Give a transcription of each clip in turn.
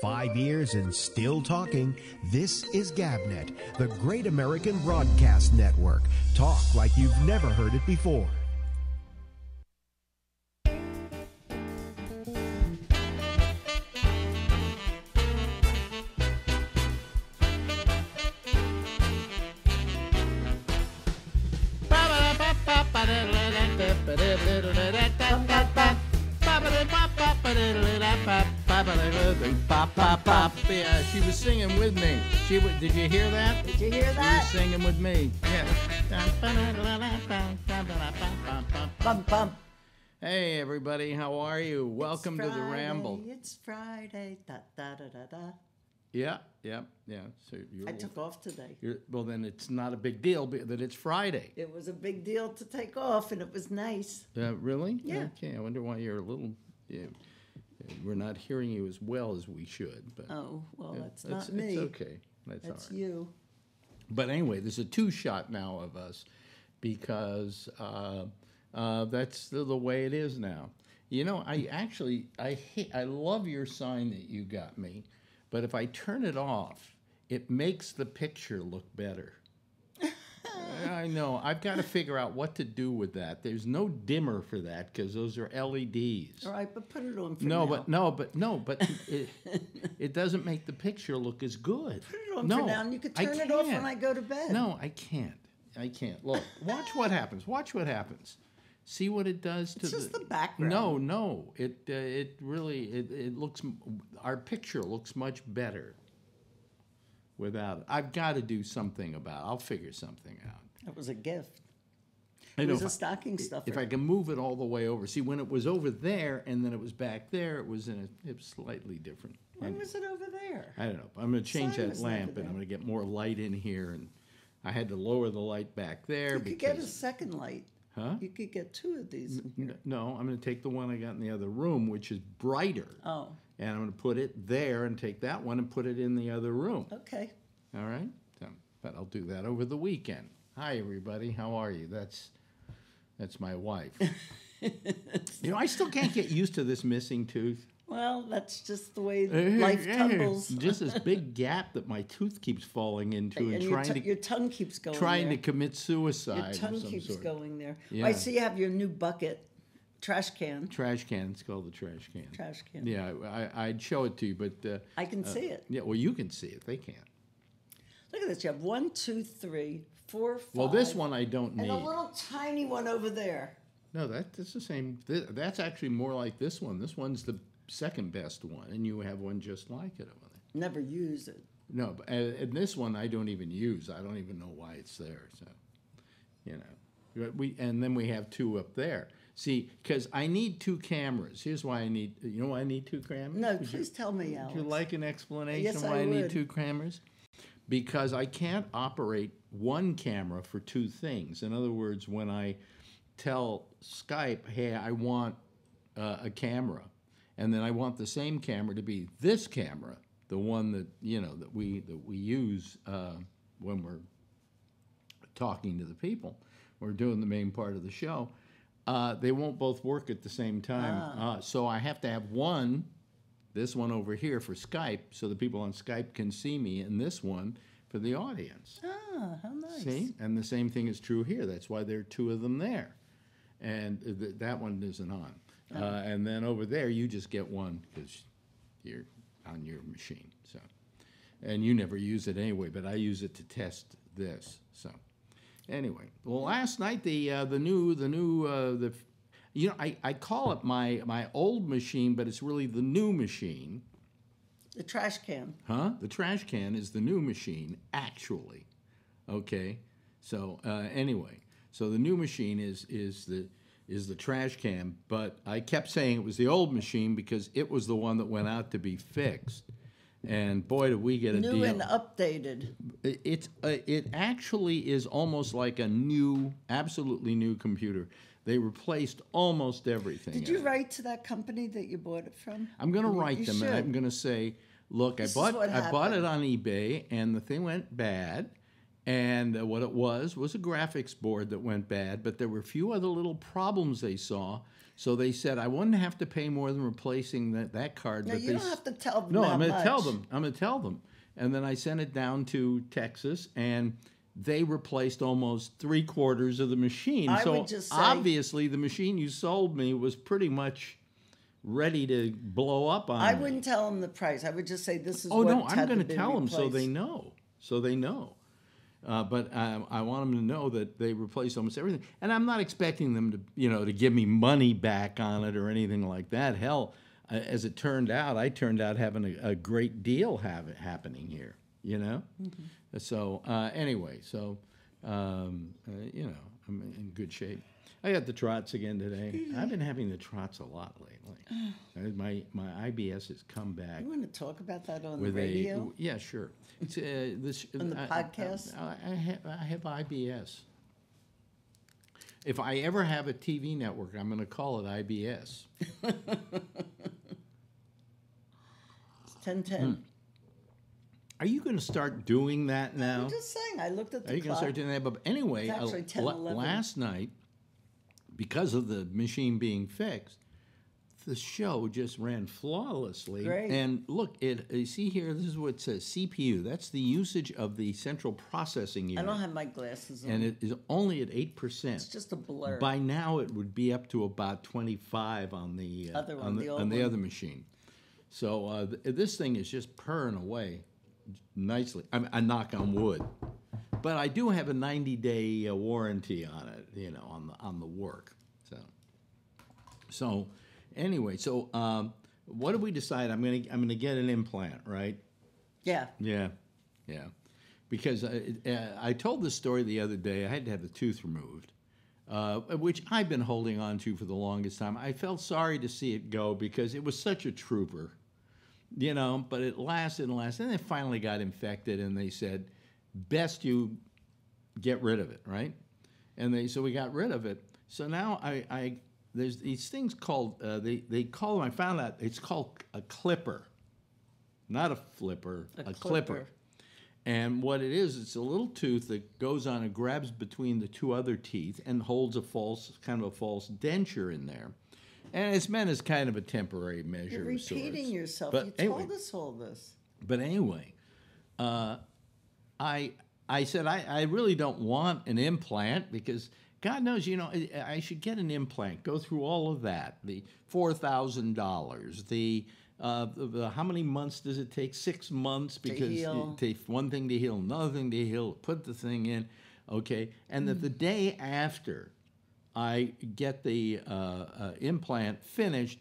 Five years and still talking. This is GABNet, the great American broadcast network. Talk like you've never heard it before. She did you hear that? Did you hear that? singing with me. Yeah. Hey everybody, how are you? Welcome to the Ramble. It's Friday. Da da da da da. Yeah, yeah, yeah. So you're, I took off today. you're well. Then it's not a big deal that it's Friday. It was a big deal to take off, and it was nice. Uh, really? Yeah. Okay. I wonder why you're a little. Yeah, we're not hearing you as well as we should. But Oh well, yeah, that's it's, not me. It's okay. That's, That's right. you. But anyway, there's a two shot now of us because uh, uh, that's the, the way it is now. You know, I actually I hate, I love your sign that you got me, but if I turn it off, it makes the picture look better. I know. I've got to figure out what to do with that. There's no dimmer for that because those are LEDs. All right, but put it on for No, now. but no, but no, but it, it doesn't make the picture look as good. Put it on no, for now, and you can turn it off when. I go to bed. No, I can't. I can't. Look, watch what happens. Watch what happens. See what it does to It's just the, the background. No, no. It uh, it really it, it looks our picture looks much better without it. I've got to do something about. It. I'll figure something out. It was a gift. It was a I- stocking stuffer. If I can move it all the way over. See, when it was over there and then it was back there, it was in a it was slightly different. when was it over there? I don't know. I'm going to change Sign that lamp, and. I'm going to get more light in here. And I had to lower the light back there You could get a second light. huh? You could get two of these. No, I'm going to take the one I got in the other room, which is brighter, Oh, and I'm going to put it there and take that one and put it in the other room. okay. All right. So, but I'll do that over the weekend. Hi, everybody. How are you? That's that's my wife. you know, I still can't get used to this missing tooth. Well, that's just the way life tumbles. Just this big gap that my tooth keeps falling into and, and your, trying tu- to your tongue keeps going trying there. to commit suicide. Your tongue keeps sort. going there. Yeah. I see you have your new bucket, trash can. Trash can. It's called the trash can. Trash can. Yeah, I, I'd show it to you, but uh, I can see it. yeah, well, you can see it. They can't. Look at this. You have one, two, three, four, five. Well, this one I don't And need. a little tiny one over there. No, that, that's the same. th- That's actually more like this one. This one's the second best one, and you have one just like it over there. Never use it. No, but, and, and this one I don't even use. I don't even know why it's there. So, you know, we and then we have two up there. See, because I need two cameras. Here's why I need. You know why I need two cameras? No, Would you- please tell me, Would you like an explanation Yes, why I I, need two cameras? Because I can't operate one camera for two things. In other words, when I tell Skype, "Hey, I want uh, a camera," and then I want the same camera to be this camera, the one that you know that we that we use uh, when we're talking to the people, we're doing the main part of the show. Uh, they won't both work at the same time. Uh, so I have to have one this one over here for Skype, so the people on Skype can see me, and this one for the audience. Ah, how nice. See, and the same thing is true here. That's why there are two of them there, and th- that one isn't on. Oh. Uh, and then over there, you just get one because you're on your machine. So, and you never use it anyway, but I use it to test this. So, anyway, well, last night the uh, the new the new uh, the you know I, I call it my my old machine, but it's really the new machine. The trash can. Huh? The trash can is the new machine, actually. Okay. So uh, anyway, so the new machine is is the is the trash can, but I kept saying it was the old machine because it was the one that went out to be fixed. And boy, did we get a New deal! and updated. It- It's uh, it actually is almost like a new, absolutely new computer. They replaced almost everything. Did you it. write to that company that you bought it from? I'm going to write you them and I'm going to say, look, This I bought I bought it on eBay and the thing went bad. And uh, what it was was a graphics board that went bad, but there were a few other little problems they saw. So they said I wouldn't have to pay more than replacing that, that card. No, but you don't have to tell them No, I'm going to tell them. I'm going to tell them. And then I sent it down to Texas, and they replaced almost three quarters of the machine. I so would just say- obviously, the machine you sold me was pretty much ready to blow up on I me. wouldn't tell them the price. I would just say this is Oh no, I'm going to tell them so they know. So they know. Uh, but um, I want them to know that they replaced almost everything, and I'm not expecting them to, you know, to give me money back on it or anything like that. Hell, uh, as it turned out, I turned out having a, a great deal have happening here. You know, so uh, anyway, so um, uh, you know, I'm in good shape. I got the trots again today. I've been having the trots a lot lately. Uh, my my IBS has come back You want to talk about that on the radio? a yeah, sure. It's, uh, this, On the I- podcast? I, I, have, I have IBS. If I ever have a TV network, I'm going to call it IBS. It's ten ten. Are you going to start doing that now? I'm just saying. I looked at the. Are you going to start doing that? But anyway, uh, actually 10, la- 11. last night, because of the machine being fixed, the show just ran flawlessly. Great. And look, it you see here. This is what it says: CPU. That's the usage of the central processing unit. I don't have my glasses on. and it is only at eight percent. it's just a blur. By now, it would be up to about twenty-five on the uh, Other one, on the the, on the other machine. So uh, th- this thing is just purring away nicely. I, I knock on wood, but I do have a ninety-day uh, warranty on it. You know, on the on the work. So, so anyway, so um, what did we decide? I'm gonna I'm gonna get an implant, right? yeah. Yeah, yeah. Because uh, it- uh, I told this story the other day. I had to have the tooth removed, uh, which I've been holding on to for the longest time. I felt sorry to see it go because it was such a trooper, you know. But it lasted and lasted, and it finally got infected, and they said, "Best you get rid of it," right? And they so we got rid of it. So now I, I there's these things called uh, they they call them. I found out it's called a clipper, not a flipper, A a, clipper. clipper. And what it is, it's a little tooth that goes on and grabs between the two other teeth and holds a false, kind of a false denture in there. And it's meant as kind of a temporary measure. You're repeating yourself. But you anyway, told us all this. but anyway, uh, I I said I, I really don't want an implant because God knows, you know, I, I should get an implant. Go through all of that. The four thousand dollars. The uh, the, the- how many months does it take? Six months because heal. it takes one thing to heal, another thing to heal. Put the thing in, okay, and that the day after I get the uh, uh, implant finished,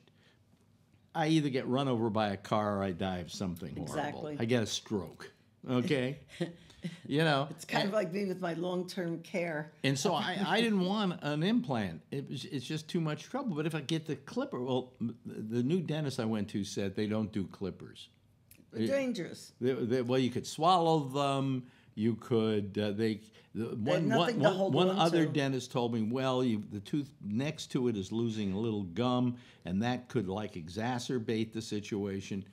I either get run over by a car or I die of something horrible. Exactly. I get a stroke. Okay. you know. It's kind of like me with my long-term care. And so I, I didn't want an implant. It was it's just too much trouble. But if I get the clipper, well, the new dentist I went to said they don't do clippers. Dangerous. They, they, well, you could swallow them. You could uh, they the, one, one, one- one on other to. dentist told me, well, you, the tooth next to it is losing a little gum, and that could like exacerbate the situation.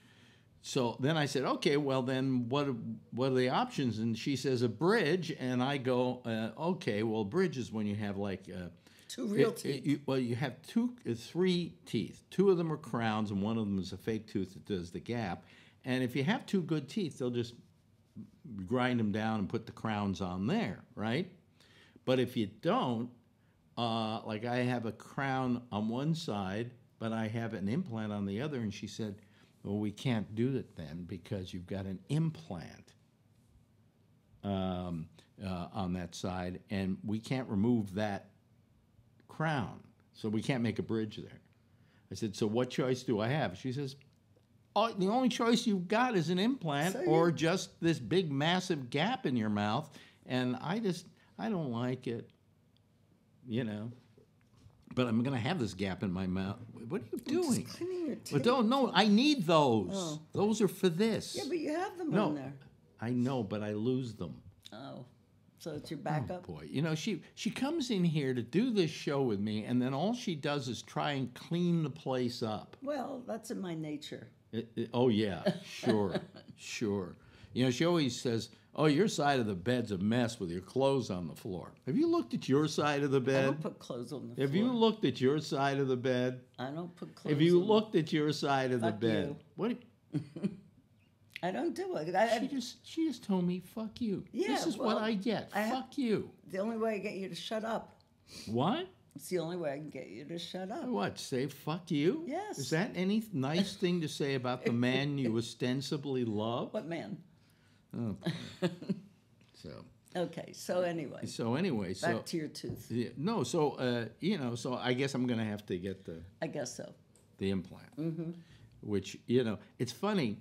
So then I said, okay, well then what are- what are the options? And she says a bridge, and I go, uh, okay, well bridge is when you have like. Uh, Two real it- it- teeth. you- well, you have two, uh, three teeth. Two of them are crowns, and one of them is a fake tooth that does the gap. And if you have two good teeth, they'll just grind them down and put the crowns on there, right? But if you don't, uh, like I have a crown on one side, but I have an implant on the other, and she said, "Well, we can't do it then because you've got an implant um, uh, on that side, and we can't remove that crown, so we can't make a bridge there." I said, "So what choice do I have?" She says, oh, "The only choice you've got is an implant So or just this big, massive gap in your mouth." And I just, I don't like it, you know. But I'm going to have this gap in my mouth. What are you doing? Just cleaning your teeth. But don't no, I need those. Oh. Those are for this. Yeah, but you have them no, on there. I know, but I lose them. Oh, so it's your backup. Oh Boy, you know she she comes in here to do this show with me, and then all she does is try and clean the place up. Well, that's in my nature. It- it- oh yeah, sure, sure. You know, she always says, "Oh, your side of the bed's a mess with your clothes on the floor." Have you looked at your side of the bed? I don't put clothes on the floor. Have floor. you looked at your side of the bed? I don't put clothes. Have you looked at your side of the bed? you. What? I don't do it. I, She just she just told me, "Fuck you." Yeah, this is well, what I get. I Fuck you. the only way I get you to shut up. What? It's the only way I can get you to shut up. What? Say fuck you? Yes. Is that any nice thing to say about the man you ostensibly love? What man? Oh. So Okay, so anyway, so anyway, so back to your tooth. yeah, no, so uh, you know, so I guess I'm gonna have to get the I guess so. the implant, Mm-hmm. which you know, it's funny.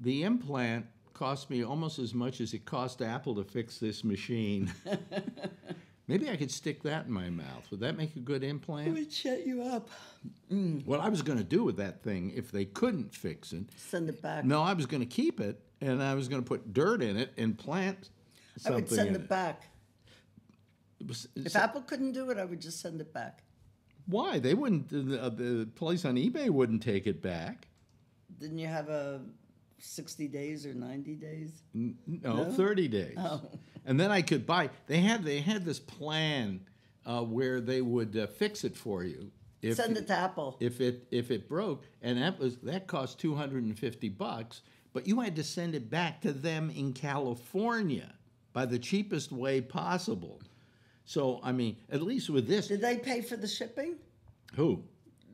The implant cost me almost as much as it cost Apple to fix this machine. Maybe I could stick that in my mouth. Would that make a good implant? It would shut you up. Mm. What I was going to do with that thing, if they couldn't fix it, Send it back. no, I was going to keep it and I was going to put dirt in it and plant something. I would send in it back. It was- If Apple couldn't do it, I would just send it back. Why? They wouldn't. The, the place on eBay wouldn't take it back. Didn't you have a 60 days or 90 days? No, No? thirty days. Oh. And then I could buy. They had they had this plan uh, where they would uh, fix it for you. If, Send it to Apple. if it if it broke, and that was that cost two hundred and fifty bucks. But you had to send it back to them in California by the cheapest way possible. So I mean, at least with this, Did they pay for the shipping? who?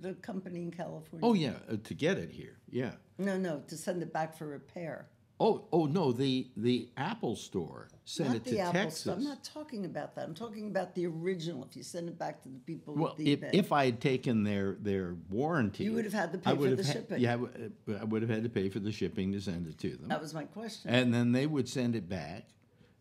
The company in California? Oh yeah, uh, to get it here, yeah. No, no, to send it back for repair. Oh, oh no, the the Apple Store sent not it to Apple Texas. Store. I'm not talking about that. I'm talking about the original. If you send it back to the people well, the if, if I had taken their their warranty, You would have had to I pay for have the had- shipping. Yeah, I uh, I would have had to pay for the shipping to send it to them, that was my question. and then they would send it back,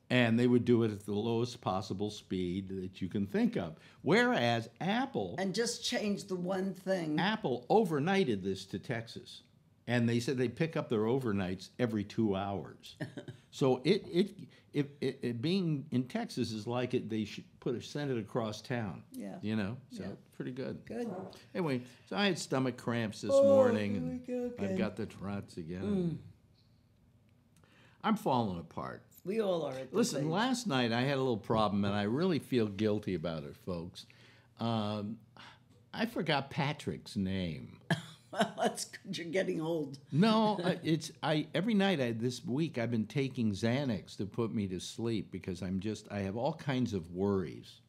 and they would do it at the lowest possible speed that you can think of. Whereas Apple, and just change the one thing. Apple overnighted this to Texas, and they said they pick up their overnights every two hours. so it it, it it it being in Texas is like it they should put a send it across town. Yeah. you know, so Yeah. pretty good. Good. Anyway, so I had stomach cramps this Oh, morning, and okay. I've got the trots again. I'm falling apart. We all are at Listen, age. last night I had a little problem, and I really feel guilty about it, folks. Um, I forgot Patrick's name. Well, that's good. You're getting old. No, it's I. Every night I, this week I've been taking Xanax to put me to sleep because I'm just I have all kinds of worries.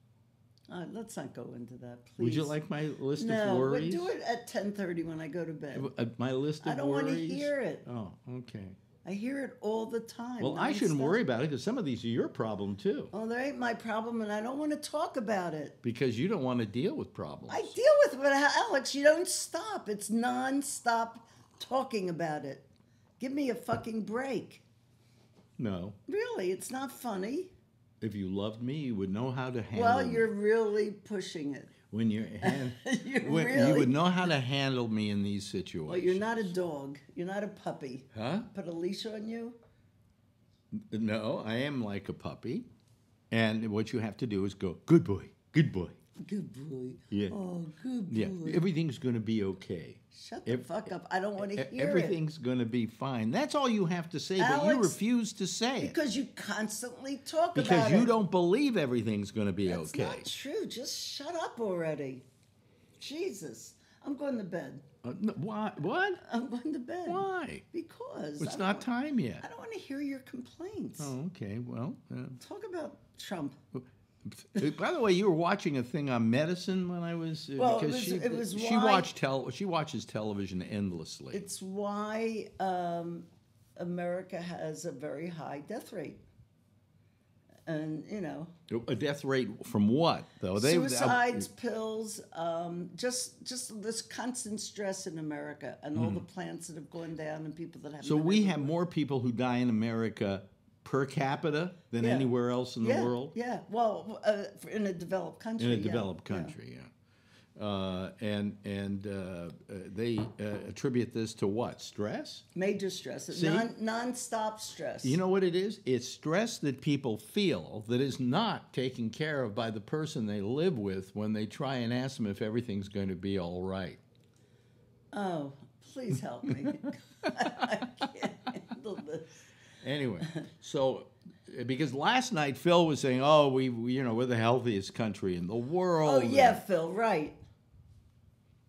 Uh, let's not go into that, please. Would you like my list No, of worries? do it at 10:30 when I go to bed. Uh, My list of worries. I don't wanna hear it. Oh, okay. I hear it all the time. Well, I shouldn't worry about it because some of these are your problem too. Oh, there ain't my problem, and I don't want to talk about it. Because you don't want to deal with problems. I deal with it, but Alex, you don't stop. It's non-stop talking about it. Give me a fucking break. no. Really, it's not funny. If you loved me, you would know how to handle. Well, you're really pushing it. When you're hand, You're when you would know how to handle me in these situations. Well, you're not a dog. You're not a puppy. Huh? Put a leash on you. No, I am like a puppy, and what you have to do is go, good boy, good boy. Good boy. Yeah. Oh, good Yeah, everything's going to be okay. Shut the Ev- fuck up. I don't want to hear it. Everything's going to be fine. That's all you have to say, but you refuse to say it Because you constantly talk because about it. Because you don't believe everything's going to be That's okay. That's not true. Just shut up already. Jesus. I'm going to bed. Uh, no, why? What? I'm going to bed. Why? Because It's not time I don't want to hear your complaints. Oh, okay. Well, uh, Talk about Trump. By the way, you were watching a thing on medicine when I was uh, Well, it because was- she it she why- watched tel she watches television endlessly. It's why um, America has a very high death rate. And, you know, A death rate from what though? They suicides, pills, um, just just this constant stress in America and all the plants that have gone down and people that have Hmm. So we have more people who die in America per capita than Yeah. anywhere else in yeah, the world. Yeah, well, uh, in a developed country. in a yeah, developed country, yeah. Uh, and and uh, uh, they uh, attribute this to what? Stress? Major stress, See? non non-stop stress. You know what it is? It's stress that people feel that is not taken care of by the person they live with when they try and ask them if everything's going to be all right. Oh, please help me. I can't handle this. Anyway, so uh, because last night Phil was saying, "Oh, we, we you know we're the healthiest country in the world." Oh yeah, Phil. Right.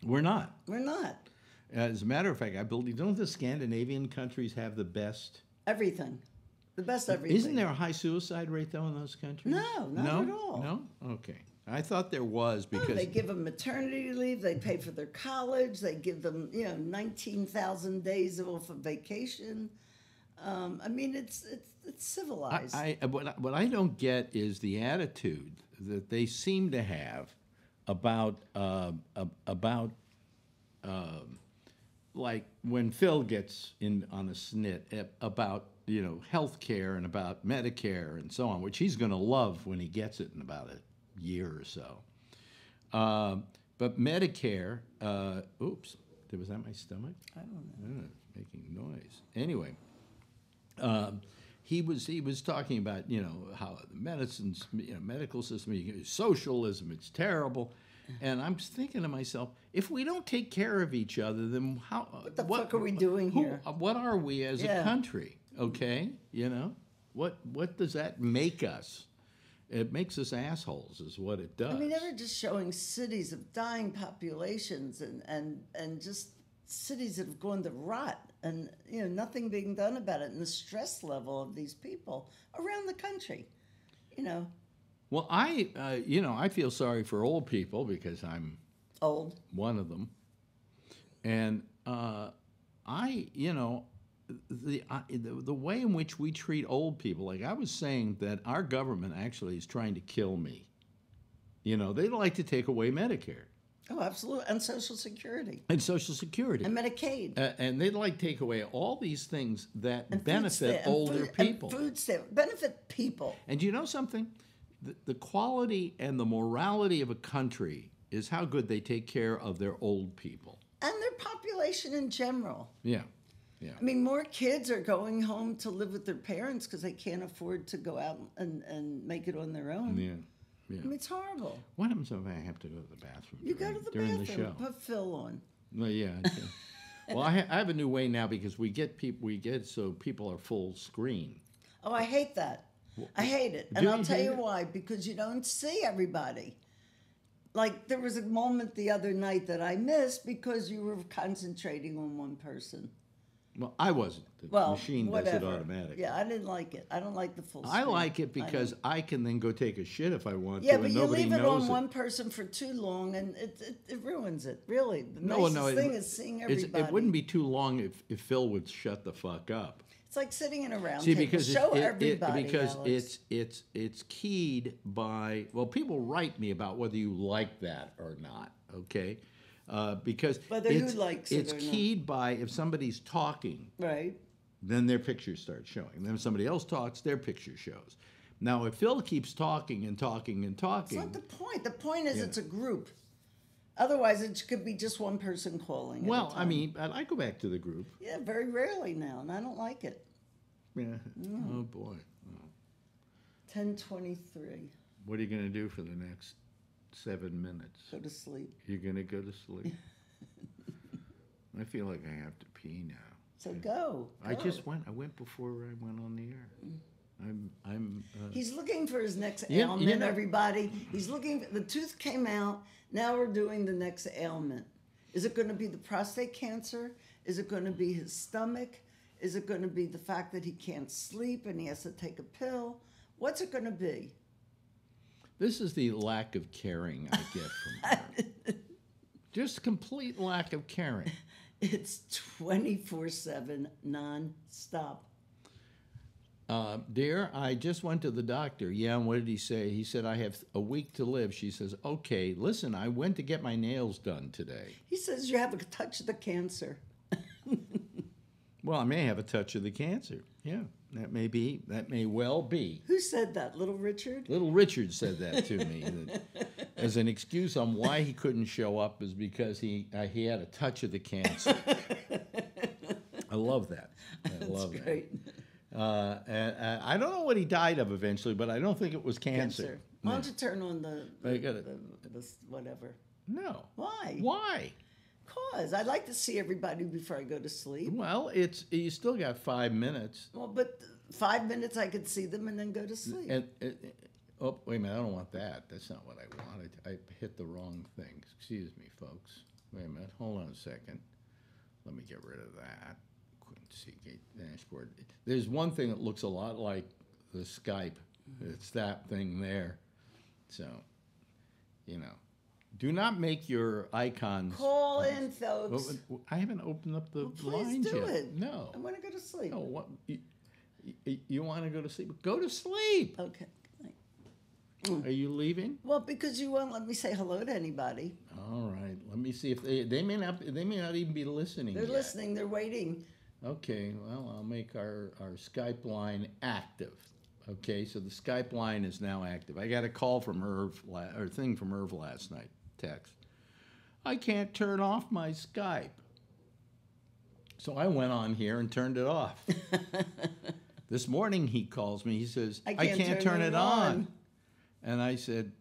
we're not. We're not As a matter of fact, I believe don't the Scandinavian countries have the best? everything. The best everything. Isn't there a high suicide rate though in those countries? No, not no? at all. No. Okay. I thought there was because they give them maternity leave. They pay for their college. They give them, you know, nineteen thousand days off of vacation. Um, I mean, it's it's it's civilized. I, I what, I- what I don't get is the attitude that they seem to have about uh, about um, like when Phil gets in on a snit about you know health care and about Medicare and so on, which he's going to love when he gets it in about a year or so. Uh, but Medicare, uh, oops, was that my stomach? I don't know. Uh, it's making noise. Anyway, um, he was he was talking about you know how the medicines you know medical system socialism it's terrible, and I'm thinking to myself if we don't take care of each other then how what the fuck are we doing who- here? uh, What are we as a country? Okay, you know what what does that make us? It makes us assholes, is what it does. I mean, they were just showing cities of dying populations and, and, and just cities that have gone to rot and, you know, nothing being done about it and the stress level of these people around the country, you know, well, I uh, you know I feel sorry for old people because I'm old. one of them. And uh, I, you know, the, I, the the way in which we treat old people, like I was saying, that our government actually is trying to kill me. You know, they'd like to take away Medicare Oh, absolutely. And Social Security and Social Security. and Medicaid. Uh, and they'd like to take away all these things that and benefit stamp- older food- and people. food stamp benefit people. And you know something? The, the quality and the morality of a country is how good they take care of their old people. and their population in general. Yeah. Yeah. I mean, more kids are going home to live with their parents because they can't afford to go out and, and make it on their own. Yeah. Yeah. I mean, it's horrible. What happens if I have to go to the bathroom? You go during, to the during bathroom, the show. put Phil on. Well, yeah. well, I, ha- I have a new way now because we get people. We get so people are full screen. Oh, I hate that. I hate it. And I'll tell you it? why. Because you don't see everybody. Like, there was a moment the other night that I missed because you were concentrating on one person. Well, I wasn't. The Well, machine whatever. does it automatically. Yeah, I didn't like it. I don't like the full I like it because. I, can then go take a shit if I want Yeah, to, but and you nobody leave it knows on one person for too long, and it, it, it ruins it. Really, the no, nicest no, it, thing is seeing it's- everybody. it wouldn't be too long if, if Phil would shut the fuck up. It's like sitting in a round See, table. because Show it, it- it- everybody. because Alex. it's it's it's keyed by well, people write me about whether you like that or not. Okay, uh, because who it's, it it's not. keyed by if somebody's talking, right. then their picture starts showing. Then if somebody else talks, their picture shows. Now, if Phil keeps talking and talking and talking, It's not the point. The point is Yeah. it's a group. Otherwise, it could be just one person calling. well, I mean, I I go back to the group. yeah, very rarely now, and I don't like it. Yeah. Mm. Oh boy, Ten twenty-three. what are you going to do for the next seven minutes? Go to sleep. You're going to go to sleep. I feel like I have to pee now. So go. I just went. I went before I went on the air. I'm. I'm. Uh, He's looking for his next Yeah, ailment, you know- everybody. He's looking. For, The tooth came out. Now we're doing the next ailment. Is it going to be the prostate cancer? Is it going to be his stomach? Is it going to be the fact that he can't sleep and he has to take a pill? What's it going to be? This is the lack of caring I get from her. just complete lack of caring. It's 24 7 non stop. Uh, dear, I just went to the doctor. Yeah, and what did he say? He said, I have a week to live. She says, Okay, listen, I went to get my nails done today. He says you have a touch of the cancer. Well, I may have a touch of the cancer. Yeah, that may be. That may well be. Who said that? Little Richard? Little Richard said that to me that as an excuse on why he couldn't show up is because he uh, he had a touch of the cancer. I love that. I love that. Great. Uh, and, uh, I don't know what he died of eventually, but I don't think it was cancer. Cancer. Why don't you turn on the, the, got it. the, the whatever? No. Why? Why? Cause I'd like to see everybody before I go to sleep. Well, it's you still got five minutes. Well, but five minutes I could see them and then go to sleep. And, and oh, wait a minute, I don't want that. That's not what I wanted. I hit the wrong thing. Excuse me, folks. Wait a minute. Hold on a second. Let me get rid of that. Seagate dashboard. There's one thing that looks a lot like the Skype. Mm-hmm. It's that thing there. So, you know, do not make your icons. Call in, Well, folks. I haven't opened up the Well, please lines do yet. it. No. I want to go to sleep. No. What? You, you, you want to go to sleep? Go to sleep. Okay. Are you leaving? Well, because you won't let me say hello to anybody. All right. Let me see if they they may not they may not even be listening. They're yet. listening. They're waiting. Okay. Well, I'll make our our Skype line active. Okay. So the Skype line is now active. I got a call from Irv or thing from Irv last night. Text. I can't turn off my Skype. So I went on here and turned it off. this morning he calls me. He says, I I can't can't, turn turn, it it on. on." And I said,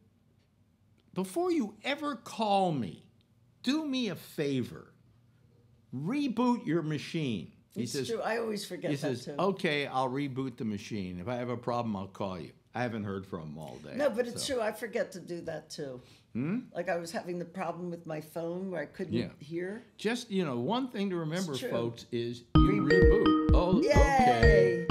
Before you ever call me, do me a favor. Reboot your machine. He It's says, true. I always forget he that says, too. okay, I'll reboot the machine. If I have a problem, I'll call you. I haven't heard from him all day. No, but it's so- true. I forget to do that too. Like I was having the problem with my phone where I couldn't Yeah. hear. Just, you know, one thing to remember, folks, is you reboot. Oh, okay.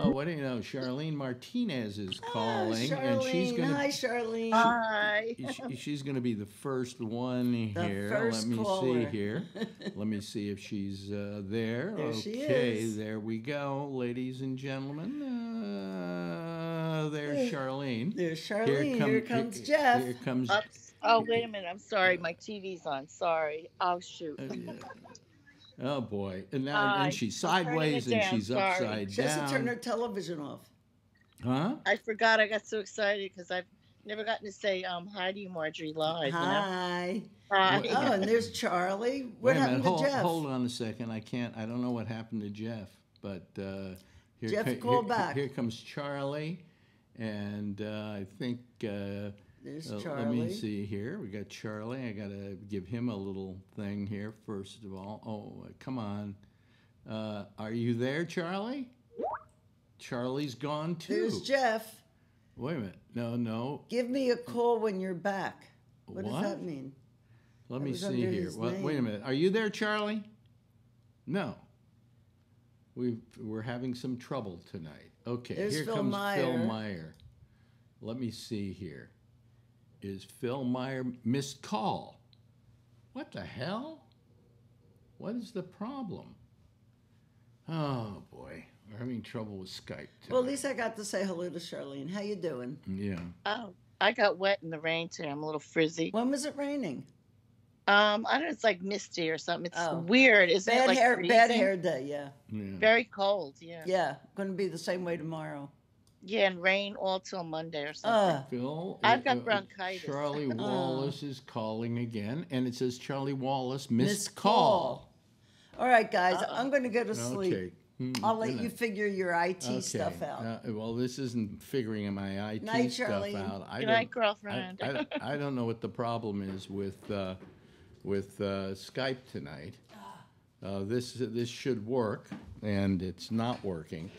Oh, what do you know? Charlene Martinez is Ah, calling, Charlene. and she's going Hi, to Charlene. Hi. she, she's going to be the first one The here. first Let me caller. see here. Let me see if she's uh, there. There okay, she is. there we go, ladies and gentlemen. Uh, there's Charlene. There's Charlene. Here, come- comes Jeff. Here comes. Oops. Oh, wait a minute. I'm sorry. My TV's on. Sorry. Oh, shoot. uh, yeah. Oh boy! And now Hi. and she's I'm turning it sideways and down, she's sorry. upside She has to turn her television off. Huh? I forgot. I got so excited because I've never gotten to say um, hi to you, Marjorie, live. You know? Hi. Hi. Oh, and there's Charlie. What Wait a happened minute. to Hold, Jeff? hold on a second. I can't. I don't know what happened to Jeff, but uh, here, Jeff, co- call here, back. Here comes Charlie, and uh, I think. Uh, There's uh, Let Charlie. me see here. We got Charlie. I got to give him a little thing here first of all. Oh, uh, come on. Uh, are you there, Charlie? Charlie's gone too. There's Jeff. Wait a minute. No, no. Give me a call when you're back. What, does that mean? Let me was see under here. his wait a name. minute. Are you there, Charlie? No. We've, we're having some trouble tonight. Okay, There's here Phil comes Phil Meyer. Meyer. Let me see here. Is Phil Meyer missed call? What the hell? What is the problem? Oh boy, we're having trouble with Skype. Well, at least I got to say hello to Charlene. How you doing? yeah. Oh, I got wet in the rain today. I'm a little frizzy. When was it raining? Um, I don't know. It's like misty or something. It's Oh. weird, isn't Bad it? Like hair, bad hair day. Yeah, Yeah. Very cold. Yeah. yeah. Going to be the same way tomorrow. Yeah, and rain all till Monday or something. Uh, Phil, I've got uh, bronchitis. Charlie Oh. Wallace is calling again, and it says Charlie Wallace missed, missed call. All right, guys. Uh-oh. I'm going to go to sleep. Okay. Hmm, I'll let you figure your IT Okay. stuff out. Uh, well, this isn't figuring my IT Night, stuff out. I Good don't, night, I. I, I don't know what the problem is with uh, with uh, Skype tonight. Uh, this this should work, and it's not working.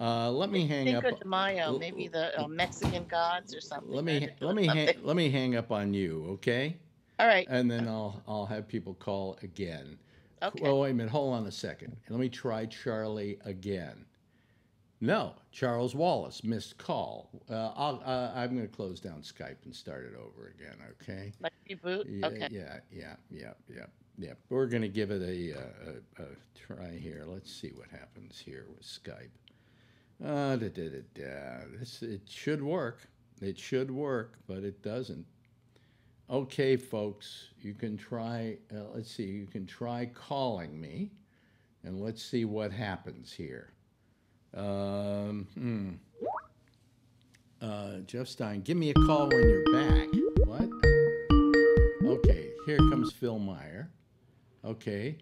Uh, let me hang up. Cinco de Mayo, maybe the uh, Mexican gods or something. Let me let me hang, let me hang up on you, okay? All right. And then I'll I'll have people call again. Okay. Well, wait a minute. Hold on a second. Let me try Charlie again. No, Charles Wallace missed call. Uh, I'll, uh, I'm going to close down Skype and start it over again. Okay. Like reboot. Yeah, okay. yeah, yeah, yeah, yeah, yeah. We're going to give it a, uh, a, a try here. Let's see what happens here with Skype. Uh, da, da, da. This, it should work. It should work, but it doesn't. Okay, folks, you can try. Uh, let's see. You can try calling me, and let's see what happens here. Um, hmm. Uh, Jeff Stein, give me a call when you're back. What? Okay, here comes Phil Meyer. Okay,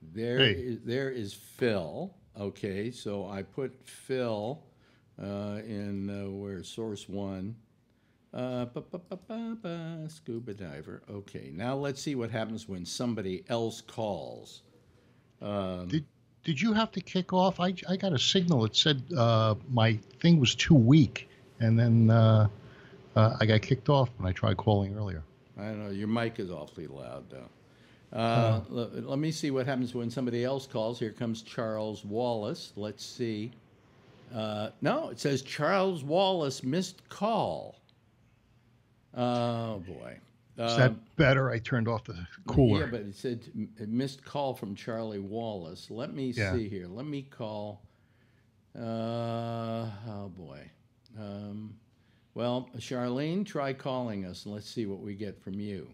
there Hey. is- there is Phil. Okay, so I put Phil uh, in uh, where source one. Uh, ba, ba, ba, ba, ba, scuba diver. Okay, now let's see what happens when somebody else calls. Um, Did did you have to kick off? I, I got a signal that said uh, my thing was too weak, and then uh, uh, I got kicked off when I tried calling earlier. I don't know. Your mic is awfully loud, though. Uh, let, let me see what happens when somebody else calls. Here comes Charles Wallace. Let's see. Uh, no, it says Charles Wallace missed call. Oh boy. Is Um, that better? I turned off the cooler. Yeah, but it said a missed call from Charlie Wallace. Let me Yeah. see here. Let me call. Uh, oh boy. Um, well, Charlene, try calling us and let's see what we get from you.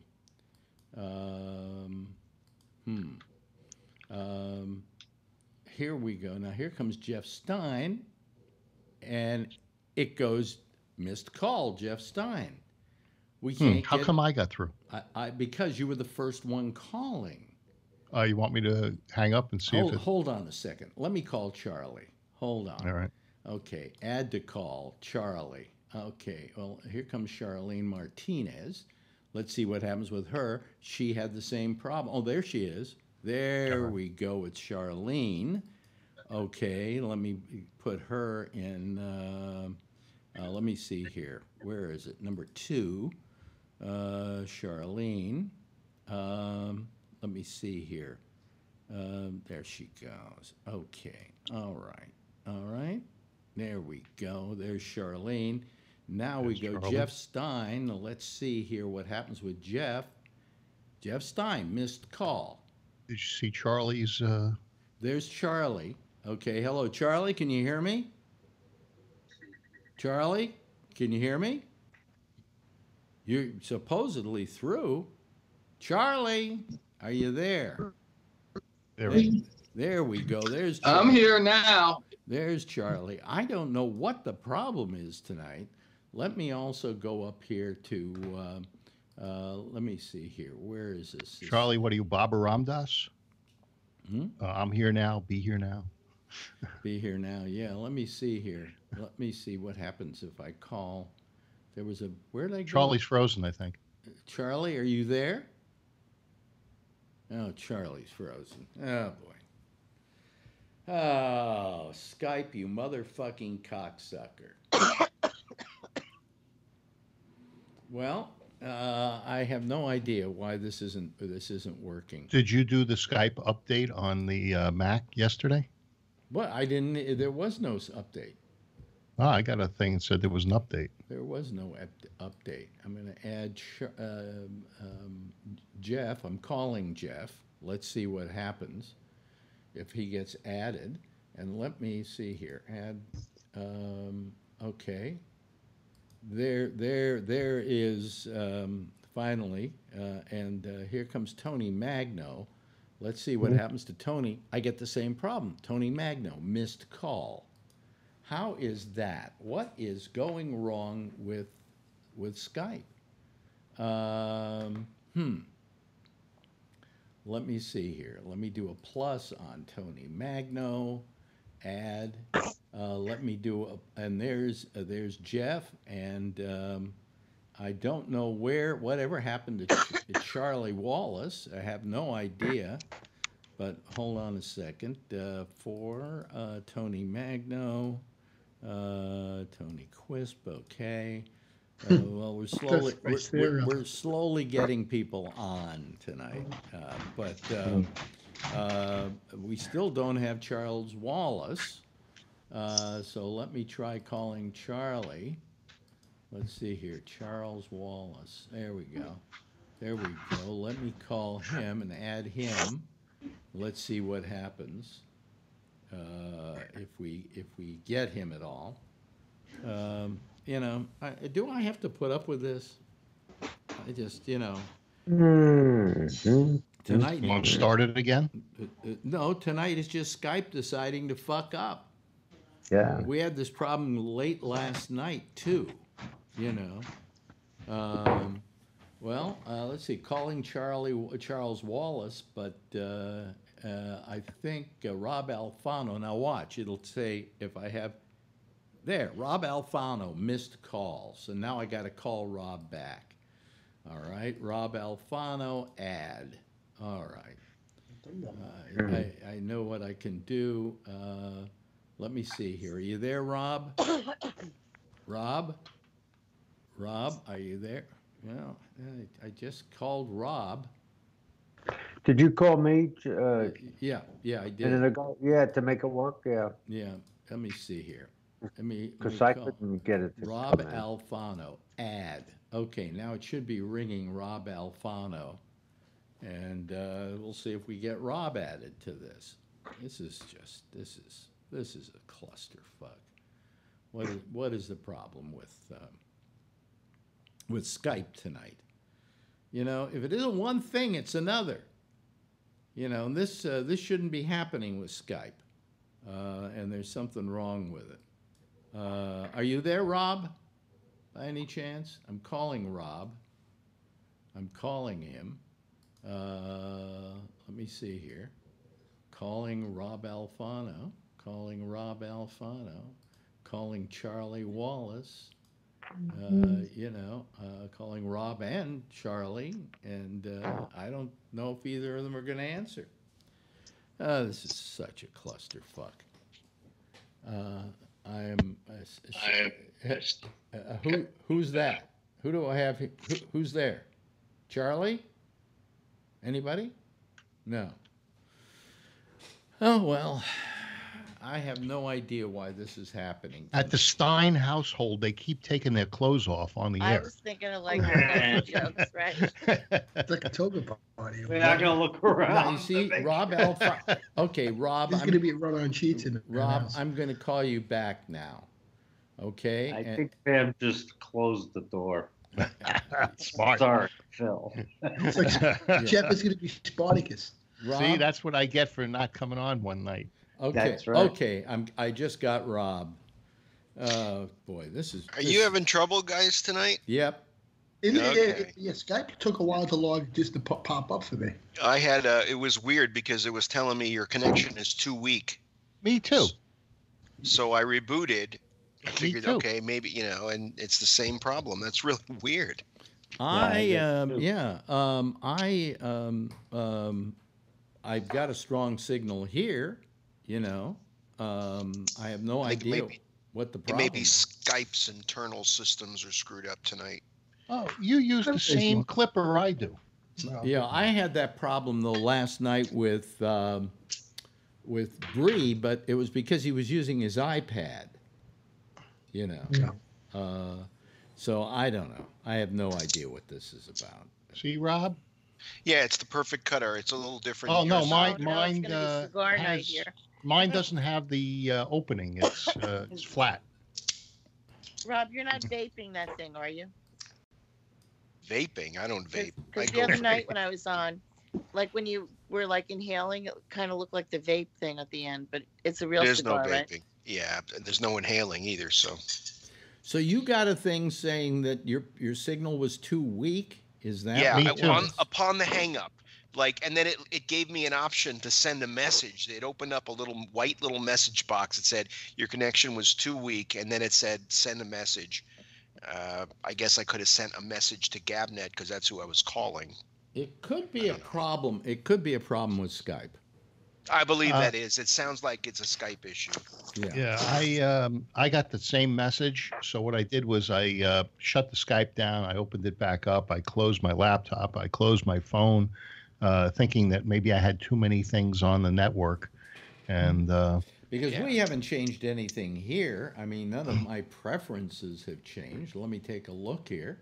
Um, hmm. Um, here we go. Now here comes Jeff Stein, and it goes missed call. Jeff Stein. We Hmm, can't. how get- come I got through? I, I because you were the first one calling. Uh, you want me to hang up and see Hold, if it? hold on a second. Let me call Charlie. Hold on. All right. Okay, add to call Charlie. Okay, well, here comes Charlene Martinez. Let's see what happens with her. She had the same problem. Oh, there she is. There we go It's Charlene. Okay, let me put her in. Uh, uh, let me see here. Where is it? Number two. Uh, Charlene. Um, let me see here. Um, there she goes. Okay. All right. All right. There we go. There's Charlene. Now we go Charlie. Jeff Stein. Let's see here what happens with Jeff. Jeff Stein missed call. Did you see Charlie's? Uh, There's Charlie. Okay. Hello, Charlie. Can you hear me? Charlie, can you hear me? You're supposedly through. Charlie, are you there? there we- There we go. There's I'm here now. There's Charlie. I don't know what the problem is tonight. Let me also go up here to, uh, uh, let me see here. Where is this? This- Charlie, what are you, Baba Ram Dass? Hmm? Uh, I'm here now. Be here now. Be here now. Yeah, let me see here. Let me see what happens if I call. There was a, where did I go? Charlie's frozen, I think. Charlie, are you there? Oh, Charlie's frozen. Oh, boy. Oh, Skype, you motherfucking cocksucker. well, uh, I have no idea why this isn't this isn't working. Did you do the Skype update on the uh, Mac yesterday? What I didn't. There was no update. Oh, I got a thing that said there was an update. There was no up- update. I'm going to add Ch- um, um, Jeff. I'm calling Jeff. Let's see what happens if he gets added. And let me see here. Add. Um, okay. There, there, there is um, finally, uh, and uh, here comes Tony Magno. Let's see what happens to Tony. I get the same problem. Tony Magno missed call. How is that? What is going wrong with with Skype? Um, hmm. Let me see here. Let me do a plus on Tony Magno. Add. Uh, let me do a, and there's uh, there's Jeff and um, I don't know where whatever happened to, Ch- to Charlie Wallace. I have no idea. But hold on a second. Uh, for uh, Tony Magno, uh, Tony Quisp, okay. Uh, well, we're slowly we're, we're, we're slowly getting people on tonight, uh, but um, uh, we still don't have Charles Wallace. Uh, so let me try calling Charlie. Let's see here, Charles Wallace. There we go. There we go. Let me call him and add him. Let's see what happens uh, if we if we get him at all. Um, you know, I, do I have to put up with this? I just, you know, tonight. You want to start it again? Uh, uh, no, tonight is just Skype deciding to fuck up. Yeah. We had this problem late last night too. You know. Um, well, uh, let's see. Calling Charlie Charles Wallace, but uh, uh, I think uh, Rob Alfano. Now watch. It'll say if I have. there. Rob Alfano missed calls, and now I got to call Rob back. All right, Rob Alfano add. All right. Uh, I, I know what I can do. Uh, let me see here. Are you there, Rob? Rob? Rob, are you there? Well, I, I just called Rob. Did you call me? Uh, Yeah, yeah, I and did. then go, yeah, to make it work, yeah, Yeah, let me see here. Let me. because I couldn't get it. to Rob come in. Alfano, add. Okay, now it should be ringing Rob Alfano. And uh, we'll see if we get Rob added to this. This is just, this is, this is a clusterfuck. What is, what is the problem with, um, with Skype tonight? You know, if it isn't one thing, it's another. You know, this, uh, this shouldn't be happening with Skype. Uh, and there's something wrong with it. Uh, are you there, Rob? By any chance? I'm calling Rob. I'm calling him. Uh, let me see here. Calling Rob Alfano. Calling Rob Alfano. Calling Charlie Wallace. Uh, you know, uh, calling Rob and Charlie, and uh, I don't know if either of them are going to answer. Uh, this is such a clusterfuck. Uh, I am. Uh, s- uh, who who's that? Who do I have? he- Who, who's there? Charlie? Anybody? No. Oh well, I have no idea why this is happening. At the Stein household, they keep taking their clothes off on the I air. I was thinking of like jokes, right? It's like a toga party. We're not gonna look Now, around. you see, Rob Alfa. Okay, Rob. There's I'm, going to be run-on cheats in the Rob, house. I'm going to call you back now. Okay. I And- think Pam just closed the door. Smart. Sorry, Phil. It's like Jeff is going to be Spartacus. Rob, See, that's what I get for not coming on one night. Okay. That's right. Okay, I'm. I just got Rob. Uh, boy, this is. Are this- you having trouble, guys, tonight? Yep. It, it- Okay. it- yeah, Skype took a while to log just to pop, pop up for me. I had uh it was weird because it was telling me your connection is too weak. Me too. So I rebooted. I Me figured, too. okay, maybe you know, and it's the same problem. That's really weird. I um, yeah um, I um, um, I've got a strong signal here. You know, um, I have no I idea maybe- what the It problem. may be Skype's internal systems are screwed up tonight. Oh, you use the same clipper I do. No. Yeah, I had that problem though last night with um, with Bree, but it was because he was using his iPad. You know, Yeah. uh, so I don't know. I have no idea what this is about. See, Rob? Yeah, it's the perfect cutter. It's a little different. Oh, no, so- mine- Oh, no, it's mine, uh, cigar night has- here. Mine doesn't have the uh, opening. It's uh, it's flat. Rob, you're not vaping that thing, are you? vaping. I don't vape. Because the other for- night when I was on, like when you were like inhaling, it kind of looked like the vape thing at the end, but it's a real there's no cigar, right? vaping. Yeah, there's no inhaling either. So So you got a thing saying that your your signal was too weak. Is that yeah, Me I- too. on, upon the hang up, like, and then it, it gave me an option to send a message. It opened up a little white little message box. It said your connection was too weak, and then it said send a message. Uh, I guess I could have sent a message to GABNet because that's who I was calling. It could be a problem. It could be a problem with Skype. I believe Uh, that is. It sounds like it's a Skype issue. Yeah. Yeah, I um, I got the same message. So what I did was I uh, shut the Skype down. I opened it back up. I closed my laptop. I closed my phone, uh, thinking that maybe I had too many things on the network. And uh, Because Yeah. we haven't changed anything here. I mean, none of my preferences have changed. Let me take a look here.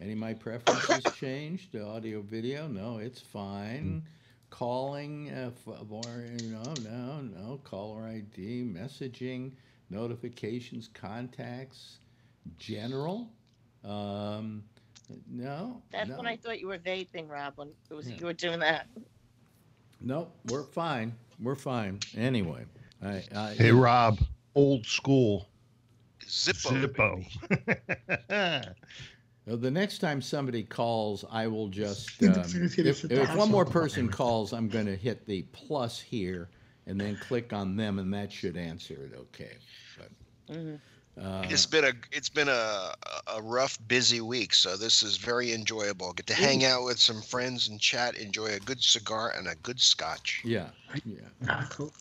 Any of my preferences changed? Audio, video? No, it's fine. Calling, uh, f- or, no, no, no. Caller ID, messaging, notifications, contacts, general. Um, no. That's no. when I thought you were vaping, Rob, when it was Yeah. you were doing that. Nope, we're fine. We're fine. Anyway, I, I, hey, Rob, old school Zippo. Zippo. Well, the next time somebody calls, I will just. Um, gonna hit us if if one more person calls, I'm going to hit the plus here and then click on them, and that should answer it okay. But, Mhm. Uh, It's been a it's been a a rough, busy week, so this is very enjoyable. Get to hang out with some friends and chat, enjoy a good cigar and a good scotch. yeah, yeah. Ah, cool.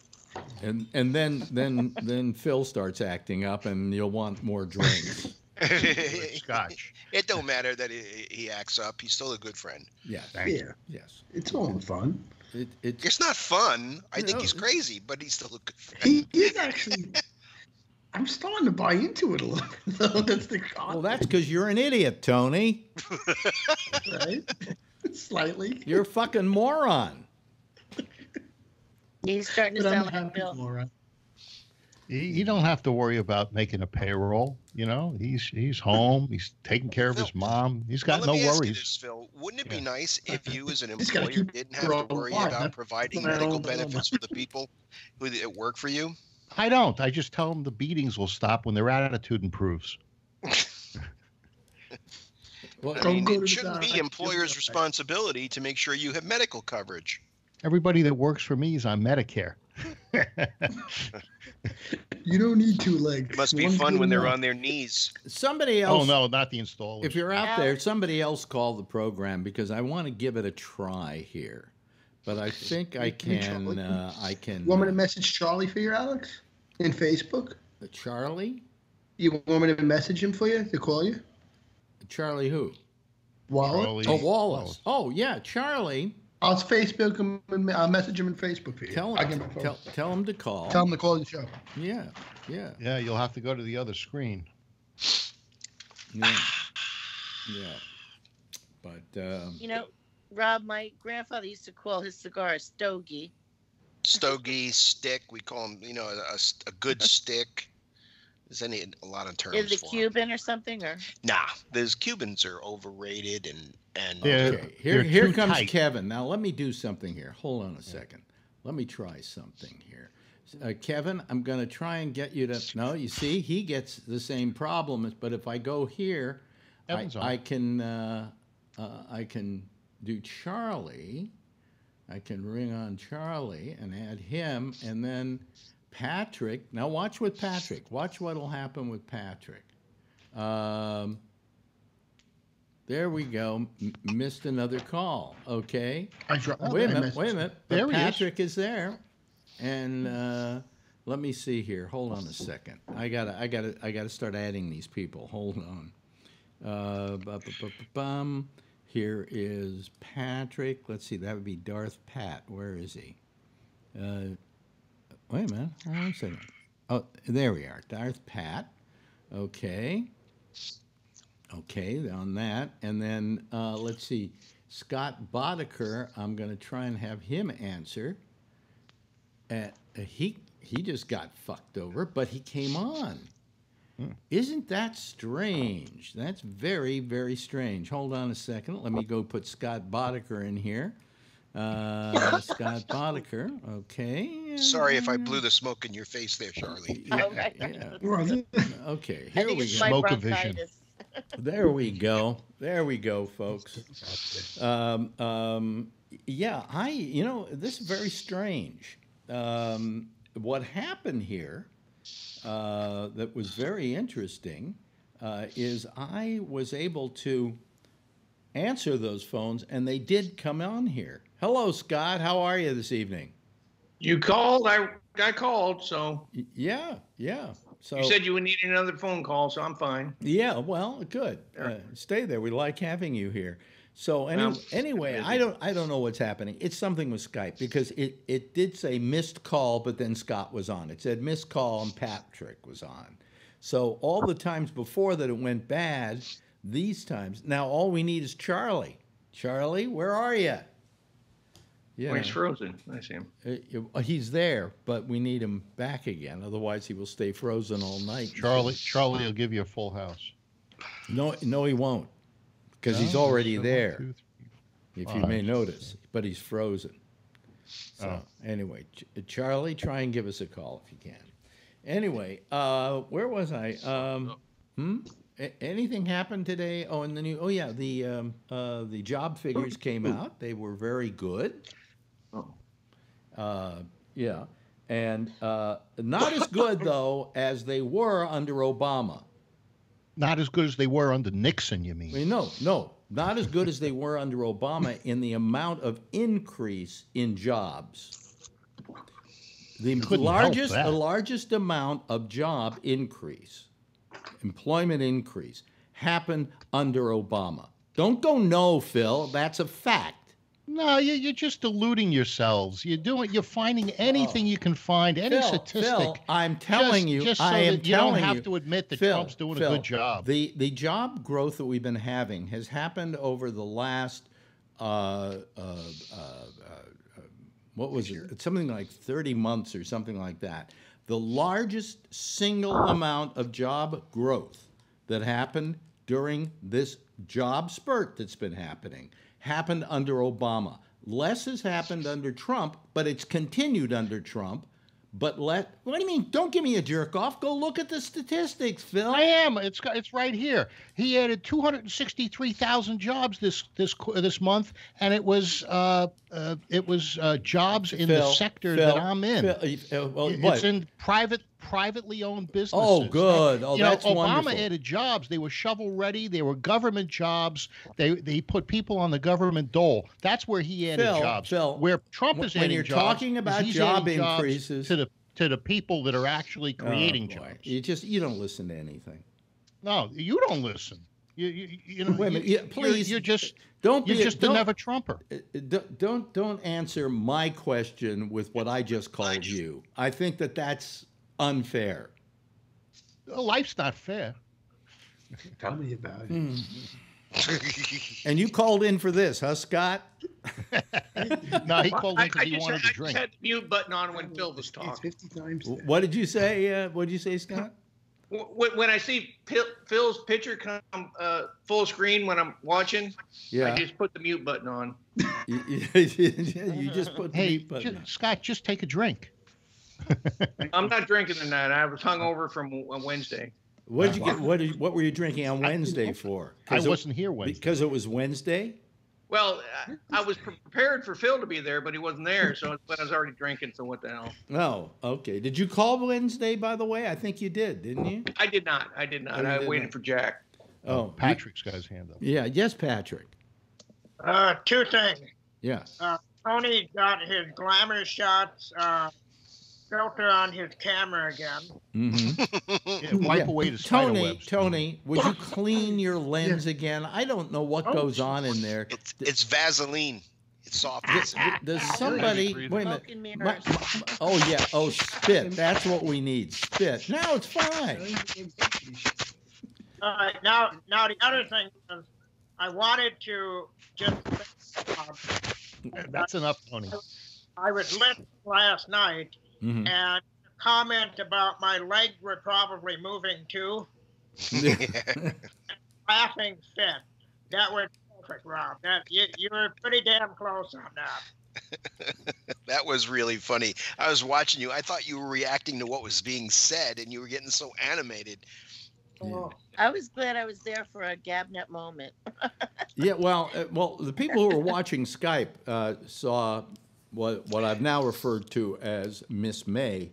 And and then then then Phil starts acting up, and you'll want more drinks. Scotch. It don't matter that he, he acts up. He's still a good friend. Yes, Thank you. Yeah, yes. it's all in fun. It, it's It's not fun. I think No. he's crazy, but he's still a good friend. He is actually. I'm starting to buy into it a little. though. That's the well, that's because you're an idiot, Tony. right. Slightly. You're a fucking moron. He's starting to But I'm sound like Bill. moron. You you don't have to worry about making a payroll. You know, he's he's home. He's taking care of his mom. He's got Well, no let me ask you worries. this, Phil. Wouldn't it be Yeah. nice if you, as an employer, didn't have to worry about providing medical benefits for the people who that work for you? I don't. I just tell them the beatings will stop when their attitude improves. Well, I mean, it shouldn't be employers' responsibility to make sure you have medical coverage. Everybody that works for me is on Medicare. You don't need two legs. It must be One's fun when they're on their knees. somebody oh, else. oh no, not the installer. If you're out there, somebody else call the program because I want to give it a try here. But I think I can can. Uh, I can. You want me to uh, message Charlie for you, Alex? In Facebook? Charlie? You want me to message him for you to call you? Charlie who? Wallace? Charlie- Oh, Wallace. Oh, yeah, Charlie. I'll Facebook him. And, I'll message him in Facebook for you. Tell him. him a. Tell, tell him to call. Tell him to call the show. Yeah, yeah, yeah, you'll have to go to the other screen. yeah, yeah. But um, You know, Rob, my grandfather used to call his cigar a stogie. Stogie, stick, we call them, you know, a, a good stick. There's any a lot of terms Is it for 'em. Cuban or something? Or Nah, those Cubans are overrated and and Yeah. okay, here here comes tight. Kevin. Now let me do something here. Hold on a second. Let me try something here. Uh, Kevin, I'm going to try and get you to. No, you see, he gets the same problem. But if I go here, I, I can uh, uh, I can do Charlie. I can ring on Charlie and add him, and then Patrick. Now watch with Patrick. Watch what'll happen with Patrick. Um, there we go. M- missed another call. Okay. I dro- wait a minute. Wait a minute. There But he is. Patrick is. there, and uh, let me see here. Hold on a second. I gotta. I gotta. I gotta start adding these people. Hold on. Uh, bu- bu- bu- bu- bum. Here is Patrick. Let's see. That would be Darth Pat. Where is he? Uh, wait a minute. Hold on a second. Oh, there we are. Darth Pat. Okay. Okay, on that. And then uh, let's see. Scott Boddicker, I'm going to try and have him answer. Uh, he he just got fucked over, but he came on. Isn't that strange? That's very, very strange. Hold on a second. Let me go put Scott Boddicker in here. Uh, Scott Boddicker. Okay. sorry if I blew the smoke in your face there, Charlie. Yeah, Okay. yeah. Okay, here we go. Smoke-o-vision. There we go. There we go, folks. Um, um, yeah, I, you know, this is very strange. Um, what happened here uh, that was very interesting uh, is I was able to answer those phones, and they did come on here. Hello, Scott. How are you this evening? You called. I I called. So Yeah, yeah. So you said you would need another phone call. So I'm fine. Yeah, well, good. Uh, stay there. We like having you here. So any, Well, anyway, I don't I don't know what's happening. It's something with Skype because it it did say missed call, but then Scott was on. It said missed call and Patrick was on. So all the times before that it went bad, these times now all we need is Charlie. Charlie, where are you? Yeah, Oh, he's frozen. I see him. uh, he's there, but we need him back again. Otherwise, he will stay frozen all night. Charlie, Charlie will give you a full house. No, no, he won't, because he's already so there. two, three. if you may notice, but he's frozen. So anyway, Ch- Charlie, try and give us a call if you can. Anyway, uh, where was I? Um, hmm? A- anything happened today? Oh, and the new. Oh yeah, the um, uh, the job figures came out. They were very good. Oh. Uh, yeah. and uh, not as good though as they were under Obama. Not as good as they were under Nixon, you I mean? mean, no, no, not as good as they were under Obama in the amount of increase in jobs. The largest, the largest amount of job increase, employment increase, happened under Obama. Don't go no, Phil. That's a fact. No, you, you're just deluding yourselves. You're doing. You're finding anything you can find, any Phil, statistic. Phil, I'm telling just, you, just so I am that you don't have you, to admit that Phil, Trump's doing Phil, a good job. The the job growth that we've been having has happened over the last uh, uh, uh, uh, what was it? It's something like 30 months or something like that. The largest single amount of job growth that happened during this job spurt that's been happening happened under Obama. Less has happened under Trump, but it's continued under Trump. But let what do you mean? Don't give me a jerk off. Go look at the statistics, Phil. I am. It's got- it's right here. He added 263,000 jobs this this this month, and it was uh, uh, it was uh, jobs in the sector Phil, that I'm in. Phil, uh, well, It's what? in private privately owned businesses. Oh, good. Oh, you know, Obama wonderful. added jobs. They were shovel ready. They were government jobs. They they put people on the government dole. That's where he added Phil, jobs. Phil, where Trump is when adding you're jobs talking about job increases- to the to the people that are actually creating Oh, jobs. You just you don't listen to anything. No, you don't listen. You you, you know. Wait a minute. you- Yeah, you're- please You're, just don't you're be just a never Trumper. uh, don't don't don't answer my question with what I just called you. I think that that's unfair. Well, Life's not fair. Tell me about it. Hmm. And you called in for this, huh, Scott? No, he called in because he wanted to just drink. had the mute button on when Phil was It's talking. 50 times. that. What did you say? Uh, what did you say, Scott? When, when I see Phil's picture come uh, full screen when I'm watching, Yeah. I just put the mute button on. you, you just put the Hey, mute button ju- on. Scott, just take a drink. I'm not drinking tonight. I was hungover from uh, Wednesday. What did you get? What did, what were you drinking on Wednesday for? I 'Cause it- wasn't here Wednesday. because it was Wednesday. Well, I, I was prepared for Phil to be there, but he wasn't there. So, but I was already drinking. So what the hell? Oh, okay. Did you call Wednesday, by the way? I think you did, didn't you? I did not. I did not. Oh, I did waited not. for Jack. Oh, Patrick's got his hand up. Yeah. Yes, Patrick. Uh, two things. Yes. Uh, Tony got his glamour shots uh, filter on his camera again. Mm-hmm. Yeah, wipe Yeah. away the spider Tony, webs. Tony, would you clean your lens again? I don't know what Oh, goes on in there. It's it's Vaseline. It's soft. it. Does somebody wait a minute? My- my- oh yeah. Oh, spit. That's what we need. Spit. Now it's fine. All right, now, now the other thing is, I wanted to just. Uh, That's enough, Tony. I was lit last night, Mhm. and comment about my legs were probably moving too. Laughing fit. That was perfect, Rob. That you, you were pretty damn close on that. That was really funny. I was watching you. I thought you were reacting to what was being said, and you were getting so animated. Oh, I was glad I was there for a GABNet moment. Yeah, well, uh, well, the people who were watching Skype uh, saw what what I've now referred to as Miss May.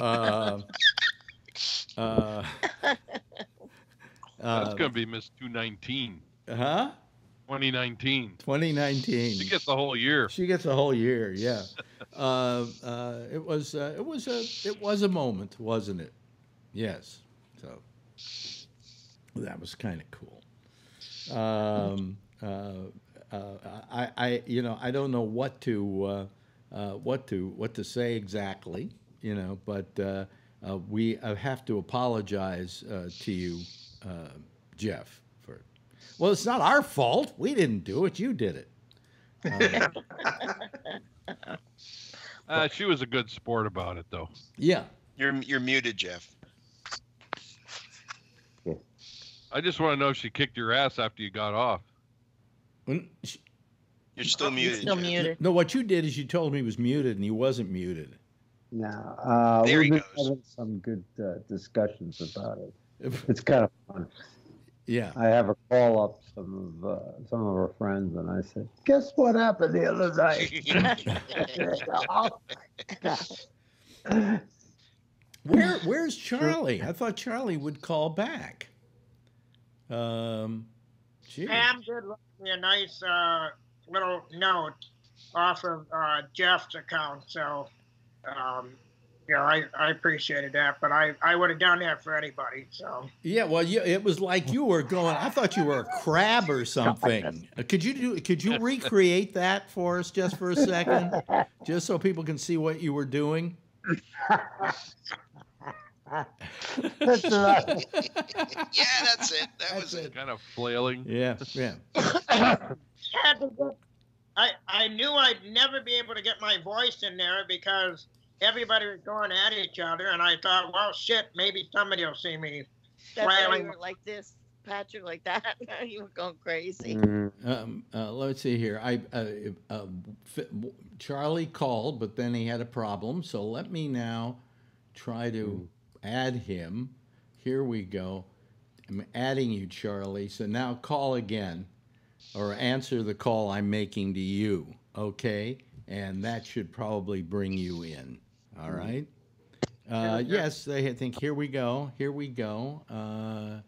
Uh, uh, That's uh, going to be Miss 219, huh? 2019. 2019. She gets the whole year. She gets the whole year. Yeah. Uh, uh, it was uh, it was a it was a moment, wasn't it? Yes. So that was kind of cool. Um, uh, uh, I, I you know I don't know what to uh, uh, what to what to say exactly. You know, but uh, uh, we uh, have to apologize uh, to you, uh, Jeff. For well, it's not our fault. We didn't do it. You did it. Uh, Uh, she was a good sport about it, though. yeah. You're you're muted, Jeff. I just want to know if she kicked your ass after you got off. When she- You're still muted. Still muted. No, what you did is you told me he was muted and he wasn't muted. No, uh, There we've he been goes. having some good uh, discussions about it. It's kind of fun. Yeah. I have a call up some of uh, some of our friends, and I said, "Guess what happened the other night?" oh, God. Where Where's Charlie? I thought Charlie would call back. Um, gee. Pam did write me a nice uh, little note off of uh, Jeff's account, so um, you know I, I appreciated that. But I, I would have done that for anybody. So Yeah, well, you, it was like you were going. I thought you were a crab or something. Uh, Could you do? Could you recreate that for us just for a second, just so people can see what you were doing? That's right. yeah, that's it. That was it. Kind of flailing. Yeah, yeah. had to get, I I knew I'd never be able to get my voice in there because everybody was going at each other, and I thought, well, shit, maybe somebody will see me That's you flailing. like this, Patrick, like that. you were going crazy. Um, uh, let's see here. I uh, uh, F- Charlie called, but then he had a problem. So let me now try to add him. Here we go. I'm adding you, Charlie. So now call again, or answer the call I'm making to you. Okay, and that should probably bring you in. All right. Uh, yes, I think here we go. Here we go. Uh,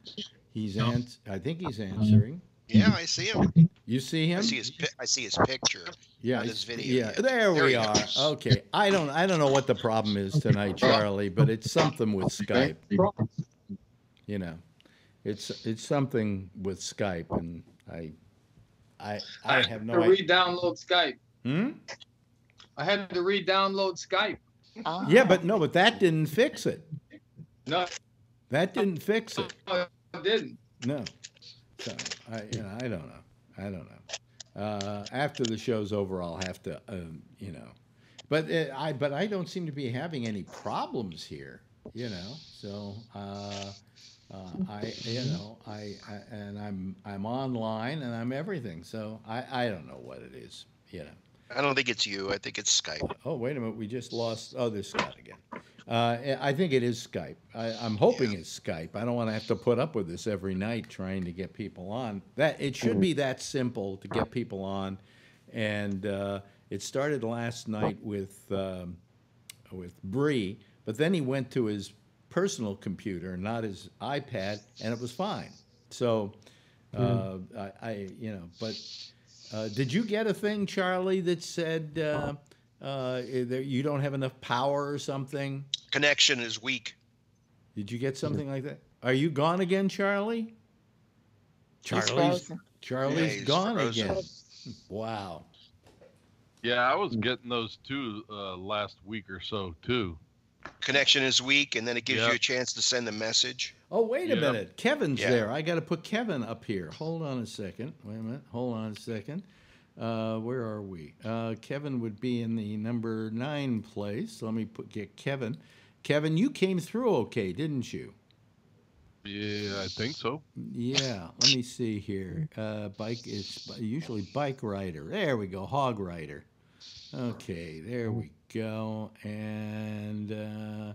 he's ans- I think he's answering. Yeah, I see him. You see him? I see his. I see his picture. Yeah, on his video. Yeah, there, There we he are. goes. Okay, I don't, I don't know what the problem is tonight, Charlie, but it's something with Skype. You know, it's it's something with Skype, and I, I, I have no to re-download Skype. Hmm? I had to re-download Skype. Ah. Yeah, but no, but that didn't fix it. No, That didn't fix it. I didn't. No. So I, you know, I don't know. I don't know. Uh, after the show's over, I'll have to, um, you know, but uh, I, but I don't seem to be having any problems here, you know. So uh, uh, I, you know, I, I and I'm I'm online and I'm everything. So I, I don't know what it is, you know. I don't think it's you. I think it's Skype. Oh, wait a minute. We just lost. Oh, there's Scott again. Uh, I think it is Skype. I, I'm hoping it's Skype. I don't want to have to put up with this every night trying to get people on. That it should be that simple to get people on, and uh, it started last night with um, with Bree, but then he went to his personal computer, not his iPad, and it was fine. So, uh, I, I, you know, but uh, did you get a thing, Charlie, that said uh, you don't have enough power or something? Connection is weak. Did you get something like that? Are you gone again, Charlie? Charlie's frozen. Charlie's Yeah, he's gone frozen. again. Wow. Yeah, I was getting those too uh, last week or so too. Connection is weak, and then it gives Yep. you a chance to send a message. Oh, wait a Yeah. minute. Kevin's Yeah. there. I got to put Kevin up here. Hold on a second. Wait a minute. Hold on a second. Uh, where are we? Uh, Kevin would be in the number nine place. Let me put get Kevin. Kevin, you came through okay, didn't you? Yeah, I think so. Yeah. Let me see here. Uh, bike is usually bike rider. There we go. Hog rider. Okay. There we go. And uh,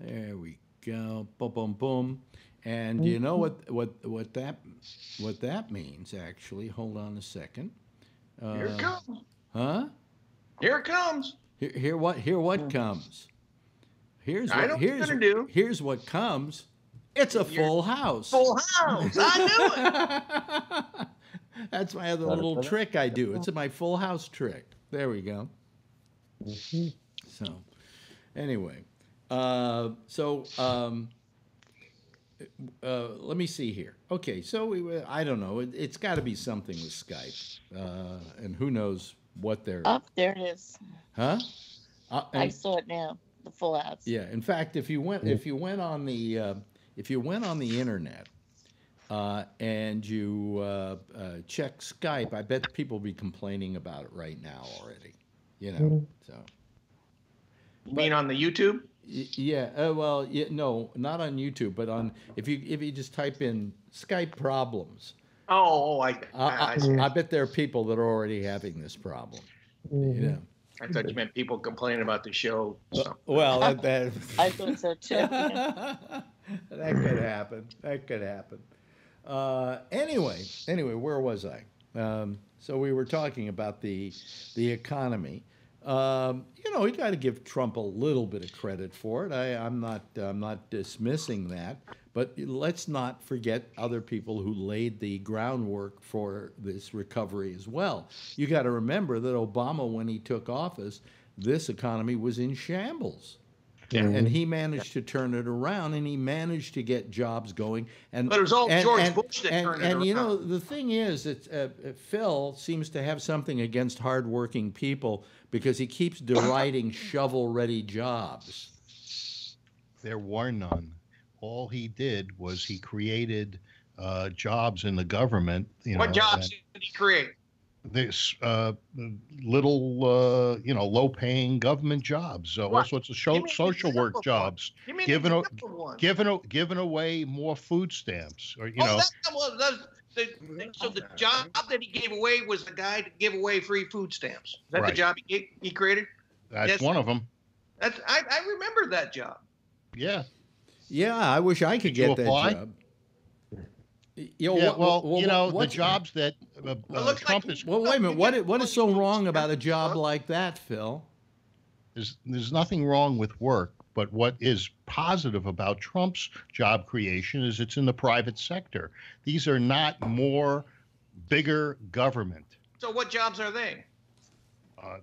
there we go. Boom, boom, boom. And you know what what what that what that means? Actually, hold on a second. Uh, Here it comes. Huh? Here it comes. Here, here what here what comes? Here's I what know what you're here's gonna do. here's what comes. It's a full house. Full house. I knew it. That's my other little trick I do. It's my full house trick. There we go. So, anyway, uh, so um, uh, let me see here. Okay, so we, were- I don't know. It, it's got to be something with Skype, uh, and who knows what they're. Oh, there it is. Huh? Uh, I saw it now. The full house. yeah. In fact, if you went if you went on the uh, if you went on the internet uh, and you uh, uh, check Skype, I bet people will be complaining about it right now already. You know. So You mean on the YouTube? Y- yeah. Uh, well, yeah, no, not on YouTube, but on if you if you just type in Skype problems, Oh, oh I, I, I, I, I, see. I bet there are people that are already having this problem. You know. I thought you meant people complaining about the show. So. Well, that, that I thought so too. that could happen. That could happen. Uh, anyway, anyway, where was I? Um, so we were talking about the the economy. Um, you know, you got to give Trump a little bit of credit for it. I, I'm not, I'm not dismissing that, but let's not forget other people who laid the groundwork for this recovery as well. You got to remember that Obama, when he took office, this economy was in shambles. And he managed to turn it around, and he managed to get jobs going. And But it was all and- George and- Bush that and, turned it and you know, the thing is that uh, uh, Phil seems to have something against hardworking people because he keeps deriding shovel-ready jobs. There were none. All he did was he created uh, jobs in the government. You what know, jobs did he create? This uh, little, uh, you know, low-paying government jobs, uh, all sorts of Give sho- me an social work one. jobs, Give me an giving a- example of one. giving a, giving away more food stamps, or you oh, know, that, that was, that was the, the- so the job that he gave away was the guy to give away free food stamps. Is that the job he, he created? that's yes. one of them. That's I, I remember that job. Yeah. Yeah, I wish I could Did get that job. You know, yeah, what- well, what- you know, the jobs that uh, uh, Trump is Well, wait a minute. What what is so wrong about a job like that, Phil? There's there's nothing wrong with work, but what is positive about Trump's job creation is it's in the private sector. These are not more bigger government. So what jobs are they? Uh,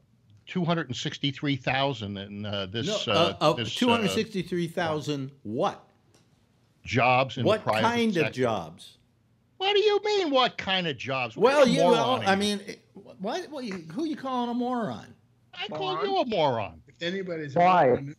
Two hundred and sixty-three thousand in uh, this, no, uh, uh, this two uh, hundred sixty-three thousand. what? jobs in What the private kind sector. of jobs? What do you mean? What kind of jobs? What Well, you. moron Well, I mean, it- what, what? you- Who you calling a moron? I call you a moron. If anybody's Why? around,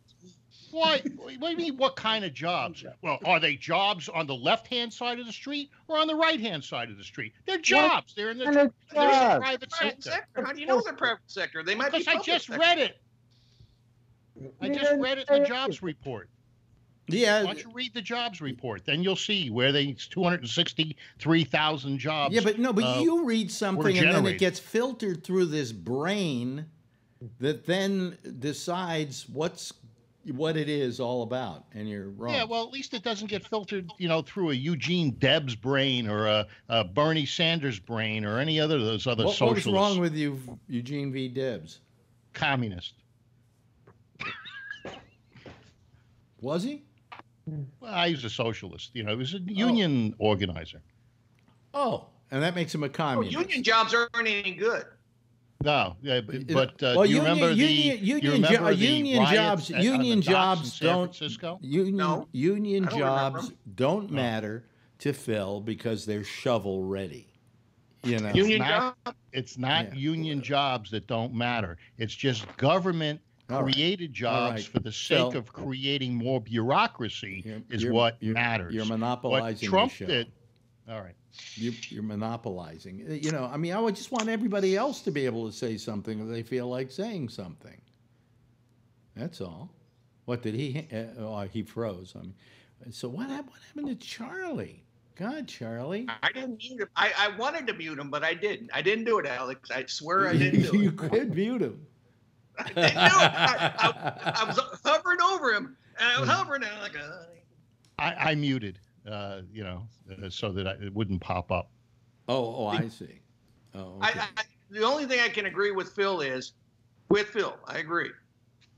Why? What do you mean? What kind of jobs? Well, are they jobs on the left-hand side of the street or on the right-hand side of the street? They're jobs. They're in the, kind of they're in the private Private sector. sector. How do you know they're private sector? They might be. Because I just sector. read it. I just read it in the jobs report. Yeah. Why don't you read the jobs report? Then you'll see where they 263,000 jobs. Yeah, but no, but uh, you read something and then it gets filtered through this brain that then decides what's what it is all about, and you're wrong. Yeah, well, at least it doesn't get filtered, you know, through a Eugene Debs brain or a, a Bernie Sanders brain or any other of those other what, what socialists. was wrong with you, Eugene V. Debs? Communist. Was he? Well, he was a socialist. You know, he was a oh. union organizer. Oh, and that makes him a Oh, communist. union jobs aren't any good. No, yeah, but, but uh, well, do you union, remember the union, you union, jo- the union jobs, at- on the union jobs don't. Francisco? Union, No, union I don't remember don't matter to Phil because they're shovel ready. You know, Union It's job. not, it's not Yeah. union jobs that don't matter. It's just government All right. created All jobs right. for the sake So- of creating more bureaucracy You're- is you're- what you're- matters. You're what monopolizing Trump the show. did. All right. You, you're monopolizing. Uh, You know, I mean, I would just want everybody else to be able to say something if they feel like saying something. That's all. What did he? Uh, oh, he froze. I mean, so what happened? What happened to Charlie? God, Charlie. I didn't mute him. I, I wanted to mute him, but I didn't. I didn't do it, Alex. I swear I didn't do you it. could mute him. I didn't do it. I, I, I was hovering over him, and I was hovering, and I'm like, uh, I, I muted, uh, you know, uh, so that I, it wouldn't pop up. Oh, oh, I see. Oh, I. I, the only thing I can agree with Phil is, with Phil, I agree.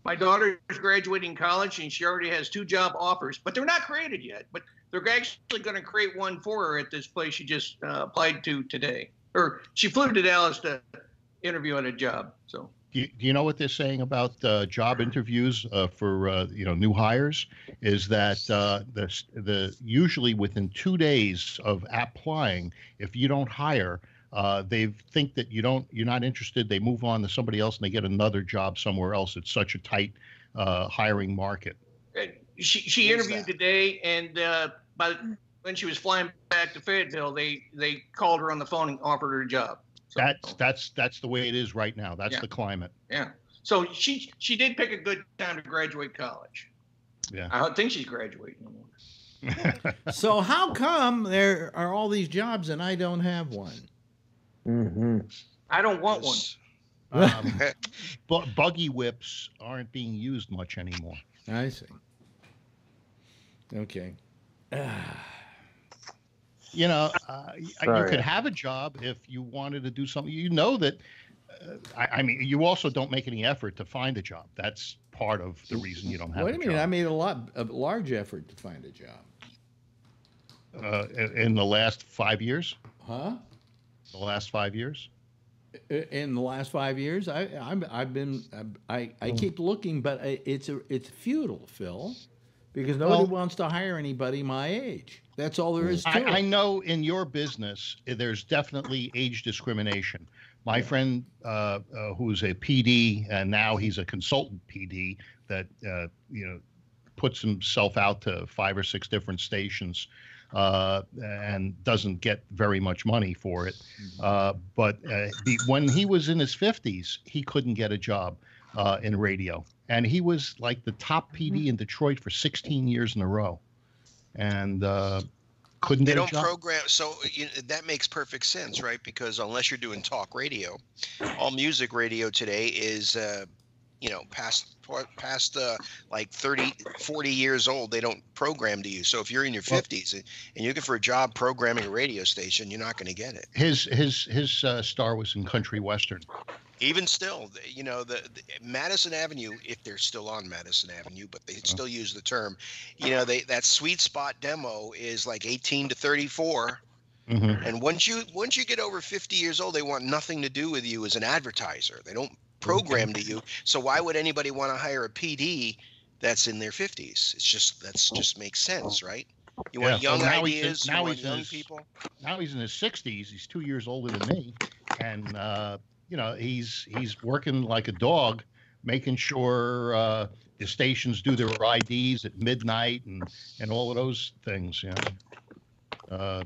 My daughter is graduating college and she already has two job offers, but they're not created yet. But they're actually going to create one for her at this place she just uh, applied to today. Or she flew to Dallas to interview on a job. So Do you, do you know what they're saying about uh, job interviews uh, for uh, you know new hires? Is that uh, the the usually within two days of applying, if you don't hire, uh, they think that you don't you're not interested. They move on to somebody else and they get another job somewhere else. It's such a tight uh, hiring market. she she interviewed today, and uh, by when she was flying back to Fayetteville, they they called her on the phone and offered her a job. So, That's that's that's the way it is right now. That's Yeah. the climate. yeah. So she she did pick a good time to graduate college. Yeah. I don't think she's graduating. Anymore. So how come there are all these jobs and I don't have one? Mm-hmm. I don't want one. Um, bu- buggy whips aren't being used much anymore. I see. Okay. You know, uh, you could have a job if you wanted to do something. You know that I, I mean, you also don't make any effort to find a job. That's part of the reason you don't have What a do you mean? job. I made a lot, a large effort to find a job. uh, in- in the last five years. Huh? The last five years. In the last five years, I, I'm, I've been, I, I Hmm. keep looking, but it's a, it's futile, Phil, because nobody Well- wants to hire anybody my age. That's all there is to I, it. I know in your business eh, there's definitely age discrimination. My friend, uh, uh, who's a PD and now he's a consultant PD that uh, you know puts himself out to five or six different stations uh, and doesn't get very much money for it. Uh, but uh, the, when he was in his 50s, he couldn't get a job uh, in radio, and he was like the top PD in Detroit for 16 years in a row, and uh, couldn't They don't program, so you, that makes perfect sense, right? Because unless you're doing talk radio, all music radio today is, uh, you know, past past uh, like 30, 40 years old. They don't program to you. So if you're in your Well- 50s and you're looking for a job programming a radio station, you're not going to get it. his his his uh, star was in country western. Even still, you know, the, the Madison Avenue, if they're still on Madison Avenue, but they still use the term, you know, they that sweet spot demo is like 18 to 34. Mhm. And once you once you get over 50 years old, they want nothing to do with you as an advertiser. They don't program to you. So why would anybody want to hire a PD that's in their 50s? It's just that's just makes sense, right? You want Yeah, young well, now he's in- ideas, you now he's young his- people. Now he's in his 60s. He's two years older than me, and uh, you know he's he's working like a dog, making sure uh, the stations do their IDs at midnight and and all of those things. You know. Uh,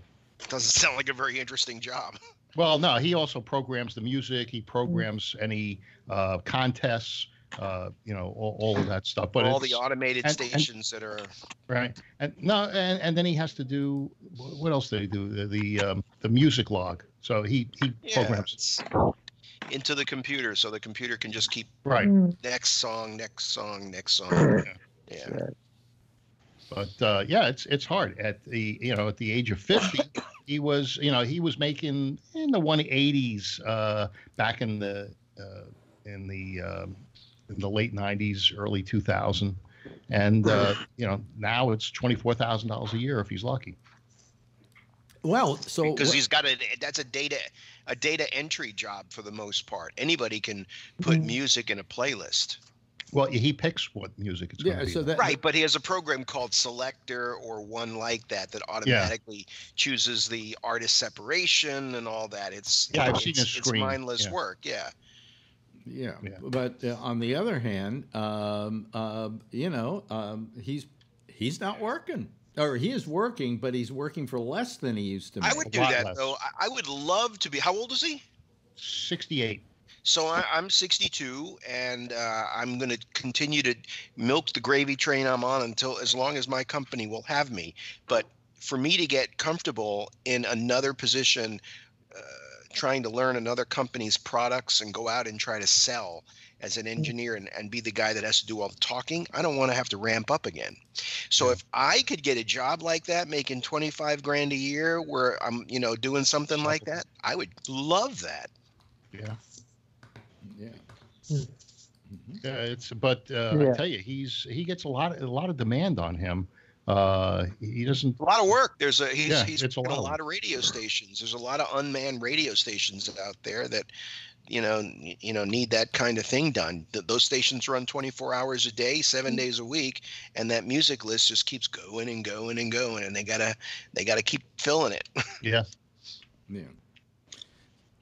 Doesn't sound like a very interesting job. Well, no, he also programs the music. He programs any uh, contests, uh, you know, all, all of that stuff. But all the automated and- and- stations that are right? And no, and, and then he has to do what else did he do? The the, um, the music log. So he he Yeah, programs. Into the computer, so the computer can just keep Right. next song, next song, next song. Yeah. But uh, yeah, it's it's hard at the you know at the age of fifty. he was you know he was making in the one eighties uh, back in the uh, in the um, in the late nineties, early two thousand, and uh, you know now it's twenty four thousand dollars a year if he's lucky. Well, so because what- he's got a that's a data a data entry job for the most part. Anybody can put music in a playlist. Well, he picks what music it's going to be. that right, but he has a program called Selector or one like that that automatically chooses the artist separation and all that. It's Yeah, I've it's, seen his it's mindless yeah. work. Yeah. Yeah, but uh, on the other hand, um, uh, you know, um, he's he's not working, or he is working, but he's working for less than he used to. Make. I would do that though. I, I would love to be. How old is he? Sixty-eight. So I, I'm 62, and uh, I'm going to continue to milk the gravy train I'm on until as long as my company will have me. But for me to get comfortable in another position, uh, trying to learn another company's products and go out and try to sell as an engineer and, and be the guy that has to do all the talking, I don't want to have to ramp up again. So if I could get a job like that, making 25 grand a year, where I'm, you know, doing something like that, I would love that. Yeah. Yeah. Yeah, it's but uh, Yeah. I tell you, he's he gets a lot a lot of demand on him. Uh, he doesn't. A lot of work. There's a he's Yeah, he's it's a working a lot of lot of radio stations. There's a lot of unmanned radio stations out there that you know you know need that kind of thing done. Th- those stations run 24 hours a day, 7 days a week, and that music list just keeps going and going and going, and they gotta they gotta keep filling it. Yeah. Yeah.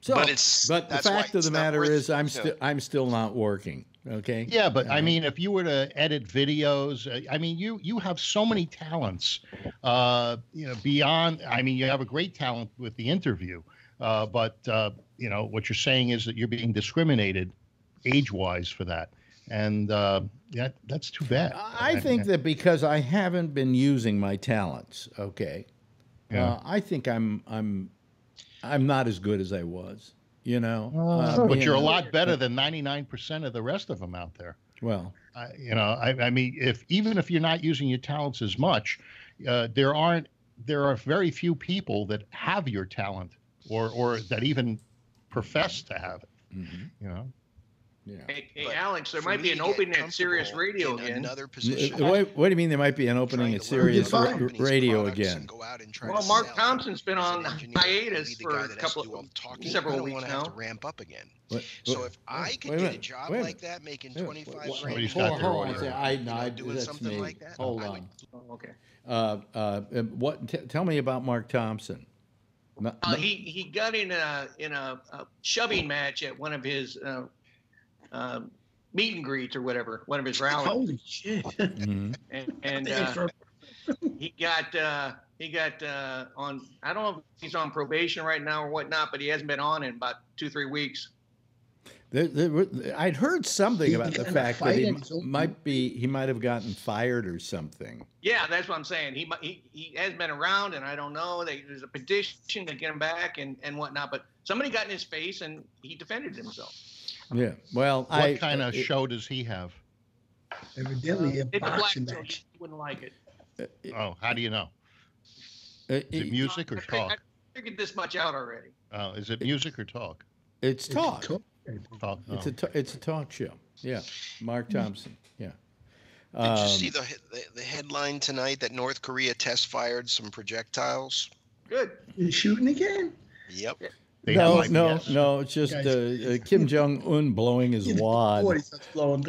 So, But it's- but the fact of the matter worth- is, I'm still I'm still not working. Okay. Yeah, but I Uh, mean, if you were to edit videos, uh, I mean, you you have so many talents. Uh, you know, beyond. I mean, you have a great talent with the interview, uh, but uh, you know what you're saying is that you're being discriminated age-wise for that, and uh, that that's too bad. I think that because I haven't been using my talents, okay, Yeah. uh, I think I'm I'm I'm not as good as I was. You know, Uh, Uh, but you you're a lot better than 99% of the rest of them out there. Well, I, you know, I, I mean, if even if you're not using your talents as much, uh, there aren't there are very few people that have your talent or or that even profess to have it. Mhm. You know. Yeah. Hey, hey Alex, there might be an opening at Sirius Radio again. Another Uh, position. What, what do you mean there might be an opening at Sirius about ra- Radio again? go out and try Well, to Mark. Thompson's been on engineer, I wanna hiatus for a that has to couple do all the talking. several I don't weeks want to have now. to ramp up again. What- So what- if I could get a job wait a like that, making twenty five grand, Somebody's hold on, their hold on. I, no, I, doing that's something me. like that, Hold I would- on. Oh, okay. Uh, uh, what? T- tell me about Mark Thompson. No- Uh, he he got in a in a, a shoving match at one of his uh, uh, meet and greets or whatever, one of his rallies, Holy shit. Mhm. and, and uh, he got uh, he got uh, on. I don't know if he's on probation right now or whatnot, but he hasn't been on in about two three weeks. There, there, I'd heard something He about the got in a fact that he at his own- might be he might have gotten fired or something. Yeah, that's what I'm saying. He he, he has been around, and I don't know. They, there's a petition to get him back and and whatnot, but somebody got in his face and he defended himself. Yeah. Well, What I kind of it- show does he have? Evidently, a uh, It's a black boxing belt. match. You wouldn't like it. Uh, it- Oh, how do you know? Uh, it- Is it music or I- I- I talk? figured this much out already. Oh, is it music or talk? it's talk. Talk. It's oh. a t- it's a talk show. Yeah. Mark Thompson. Yeah. Did you see Um, the, the the headline tonight that North Korea test fired some projectiles? Good. He's shooting again. Yep. They no, IBS. no, no. It's just uh, uh, Kim Jong Un blowing his wad. Boy, he starts blowing.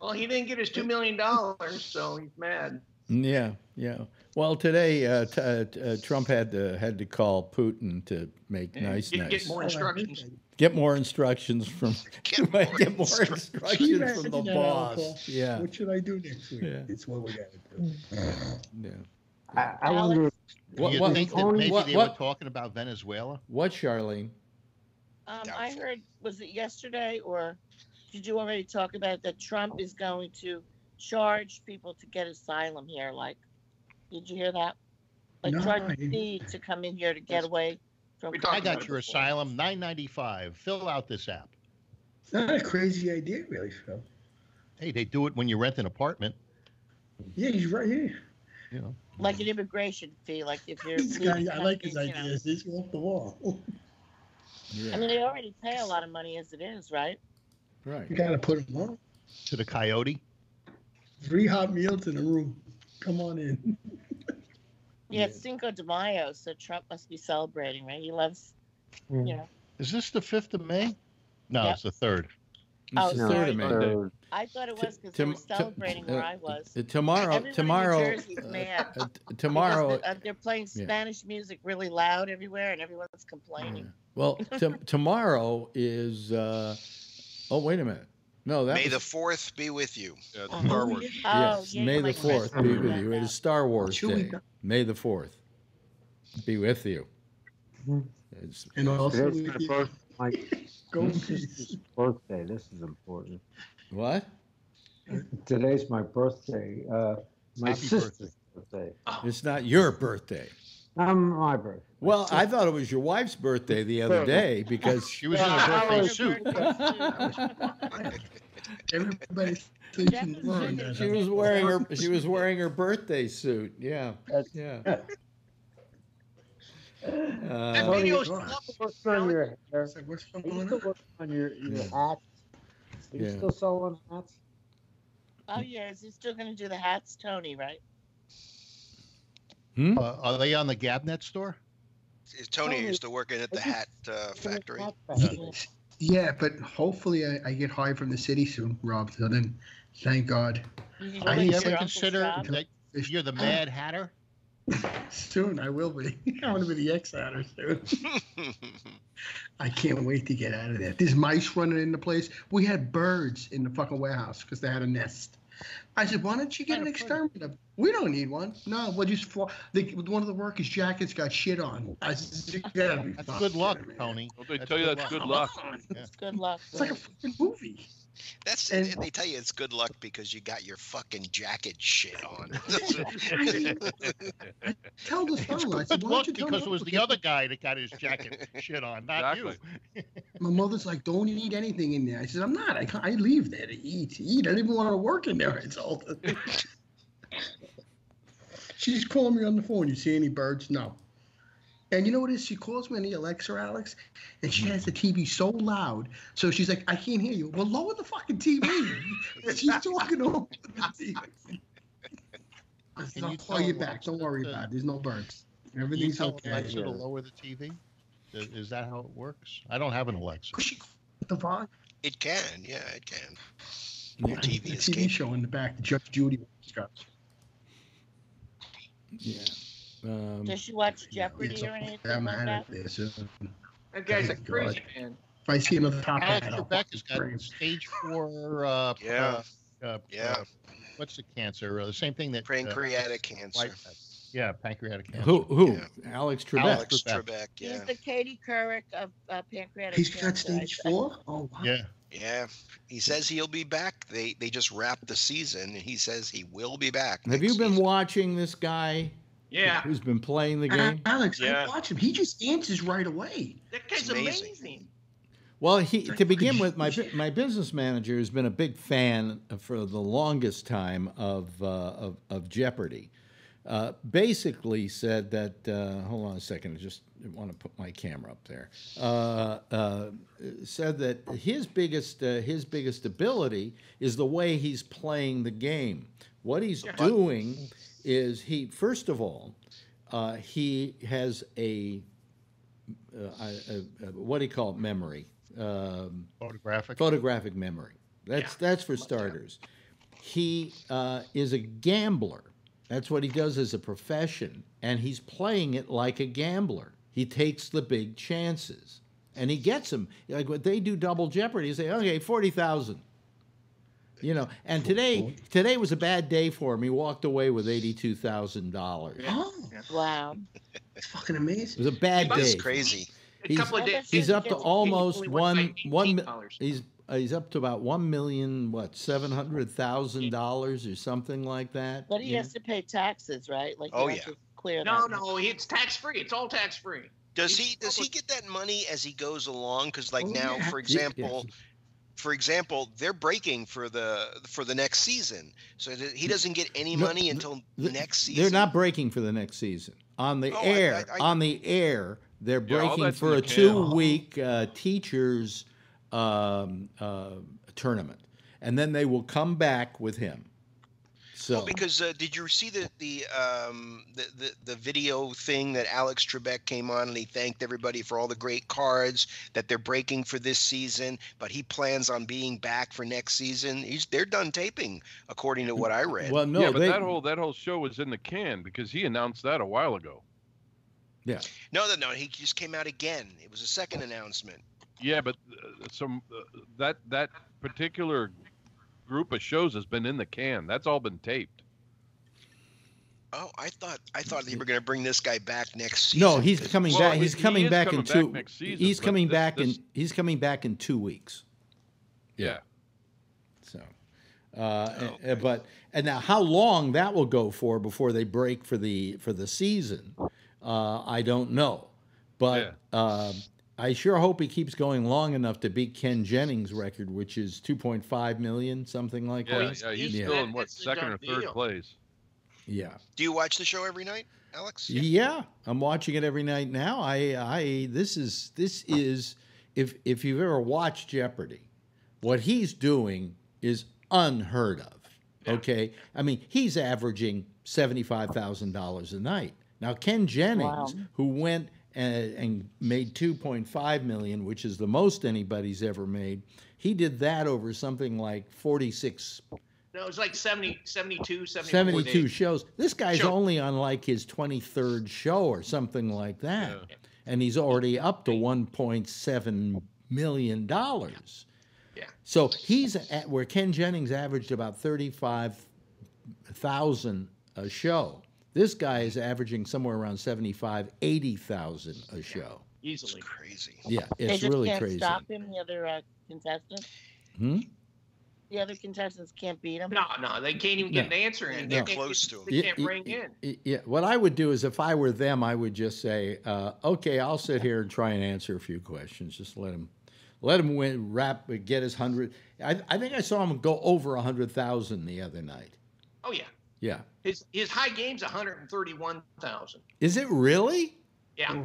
Well, he didn't get his two million dollars, so he's mad. Yeah, yeah. Well, today uh, t- uh, uh, Trump had to had to call Putin to make nice, Get, nice. get more instructions. Get more instructions from Get more get more instructions. instructions from the Imagine boss. Uncle. Yeah, What should I do next week? Yeah. It's what we got to do. yeah. I, I wonder. Do What- you what- think that maybe what- they what- were talking about Venezuela? What, Charlene? Um, I heard, was it yesterday or did you already talk about that Trump is going to charge people to get asylum here? Like, did you hear that? Like, No, charge I a fee to come in here to get away from. We I got your before. asylum, nine ninety five. Fill out this app. It's not a crazy idea, really, Phil. Hey, they do it when you rent an apartment. Yeah, he's right here. You know, like an immigration fee, like if you're. This guy, I like his countries, you know. ideas. He's off the wall. Yeah, I mean, they already pay a lot of money as it is, right? right. You got to put them on. to the coyote. Three hot meals in a room. Come on in. Yeah, it's Cinco de Mayo, so Trump must be celebrating, right? He loves, Hmm. you know. Is this the fifth of May? No, Yep. it's the third. Oh, It's the sorry. third of May. So, I thought it was because they tom- were t- celebrating uh, where I was. Uh, tomorrow, Everyone tomorrow, uh, mad uh, t- tomorrow. the- uh, they're playing yeah. Spanish music really loud everywhere, and everyone's complaining. Well, t- tomorrow is. Uh, oh, wait a minute. No, that May was, the fourth be with you. Yeah, it's Oh, Star Wars. Oh, yes, yeah, May the like fourth be with you. It is Star Wars Day. May the fourth be with you. Mhm. It's, And also, today's my, with you. birth, my go in peace. birthday. This is important. what? Today's my birthday. Uh, my Happy sister's birthday. It's not your birthday. Um, my birthday. Well, I thought it was your wife's birthday the other day because She was in a birthday suit. Everybody's Jeff thinking is wrong. she was wearing her she was wearing her birthday suit. Yeah, That's- yeah. That Uh, video's Tony, up. What's on your hair? Like, what's Are you going still on? working on your, your Yeah. hats? Are you Yeah. still selling hats? Oh yeah, is he still going to do the hats, Tony? Right? Hmm? Uh, are they on the GABNet store? Tony Tony, used to work in at the hat uh, factory. Yeah, but hopefully I, I get hired from the city soon, Rob. So then, thank God. You I go you to ever your consider job. that you're the Mad Hatter? Soon I will be. I want to be the ex hatter soon. I can't wait to get out of there. There's mice running in the place. We had birds in the fucking warehouse because they had a nest. I said, why don't you get an exterminator? We don't need one. No, we'll just fly. The, one of the workers' jackets got shit on. I said, you gotta be That's good luck, kidding. Tony. Don't they That's tell you good that's luck. good luck? Come on. Yeah. Good luck. It's like a fucking movie. That's And- they tell you it's good luck because you got your fucking jacket shit on. I Tell the It's fellow. I good said, why don't luck you tell because it was the other guy that got his jacket shit on, not you. My mother's like, don't eat anything in there. I said, I'm not. I, I leave there to eat. To eat. I don't even want to work in there. I told her. She's calling me on the phone. You see any birds? No. And you know what it is? She calls me on the Alexa, Alex, and she has the TV so loud. So she's like, I can't hear you. Well, lower the fucking TV. she's talking over the TV. Can I'll you call tell you back. Don't worry to- about it. There's no birds. Can you Everything's tell okay. Alexa to lower the TV? Is, is that how it works? I don't have an Alexa. The volume. It can, yeah, it can. Yeah. Your TV The is TV show in the back, the Judge Judy stuff. Yeah. Um, Does she watch Jeopardy so or anything I'm like at that? This is- That guy's a Thank crazy man. If I see another top Alex hat, I'll Trebek has got stage four. Uh, Yeah. Uh, uh, Yeah. uh, what's the cancer? Uh, the same thing that. uh, Pancreatic cancer. Yeah, pancreatic cancer. who? Who? Yeah. Alex Trebek. Alex Trebek. Trebek, He's the Katie Couric of uh, pancreatic He's got stage four? Oh, wow. Yeah. Yeah. He says he'll be back. They they just wrapped the season and he says he will be back. Have you been season. watching this guy? Yeah. Who's been playing the Uh, game? Alex, Yeah. I watch him. He just answers right away. That guy's amazing. amazing. Well, he to begin with, my my business manager has been a big fan for the longest time of uh, of, of Jeopardy. Uh, basically said that. Uh, hold on a second. I just want to put my camera up there. Uh, uh, said that his biggest uh, his biggest ability is the way he's playing the game. What he's doing is he first of all uh, he has a, uh, a, a, what do you call it memory um, Photographic. photographic memory. That's that's for starters. He uh, is a gambler. That's what he does as a profession, and he's playing it like a gambler. He takes the big chances, and he gets them. Like when they do double jeopardy, you say, "Okay, forty thousand. You know, and today today was a bad day for him. He walked away with eighty-two thousand dollars. Oh, Wow. it's fucking amazing. It was a bad That's day. crazy. A He's- couple of days. He's up to almost one by one. $18. He's uh, he's up to about one million what seven hundred thousand dollars or something like that. But he you has to pay taxes, right? Like, Oh, yeah. clear No, that. no, it's tax free. It's all tax free. Does he does he get that money as he goes along? Because like Oh, now, yeah. for Yeah, example, for example, they're breaking for the for the next season, so he doesn't get any No, money th- until th- next season. They're not breaking for the next season. On the Oh, air, I- I- on the air, they're breaking that's in for a two-week uh, teachers um, uh, tournament, and then they will come back with him. So Well, because uh, did you see the the, um, the the the video thing that Alex Trebek came on and he thanked everybody for all the great cards that they're breaking for this season, but he plans on being back for next season. He's they're done taping, according to what I read. well, no, yeah, but they, that whole that whole show was in the can because he announced that a while ago. yeah. no, no, no, he just came out again. It was a second announcement. Yeah, but uh, some uh, that that particular group of shows has been in the can. That's all been taped. Oh, I thought I thought they were going to bring this guy back next season. No, he's 'cause- coming Well, back. He's he coming is back coming in back two. next season, he's coming this- back this- in. He's coming back in two weeks. Yeah. So, uh, Oh, and- uh, but and now how long that will go for before they break for the for the season, uh, I don't know. But um, I sure hope he keeps going long enough to beat Ken Jennings' record, which is 2.5 million, something like Yeah, that. yeah, he's Yeah. still in what That's second or third deal. place. Yeah. Do you watch the show every night, Alex? Yeah, I'm watching it every night now. I, I, this is, this is, if if you've ever watched Jeopardy, what he's doing is unheard of. Okay, I mean he's averaging seventy five thousand dollars a night. Now Ken Jennings, Wow. who went and, and made two point five million, which is the most anybody's ever made, he did that over something like forty six No, it was like 70, 72, 74 72 days. shows. This guy's Sure. only on like his 23rd show or something like that. And he's already up to 1.7 million dollars. Yeah. So he's at where Ken Jennings averaged about 35,000 a show. This guy is averaging somewhere around 75, 80,000 a show. It's Easily. crazy. Yeah, it's They it's just really can't crazy. stop him, the other uh, contestants? Hmm? The other contestants can't beat him? No, no, they can't even get No. an answer in. They're They can't close to him. They can't y- ring y- in. y- Yeah, what I would do is if I were them, I would just say, uh, "Okay, I'll sit here and try and answer a few questions. Just let him, let him win, wrap, get his hundred. I, I think I saw him go over a hundred thousand the other night. Oh yeah, Yeah, his his high game's one hundred and thirty one thousand. is it really? Yeah,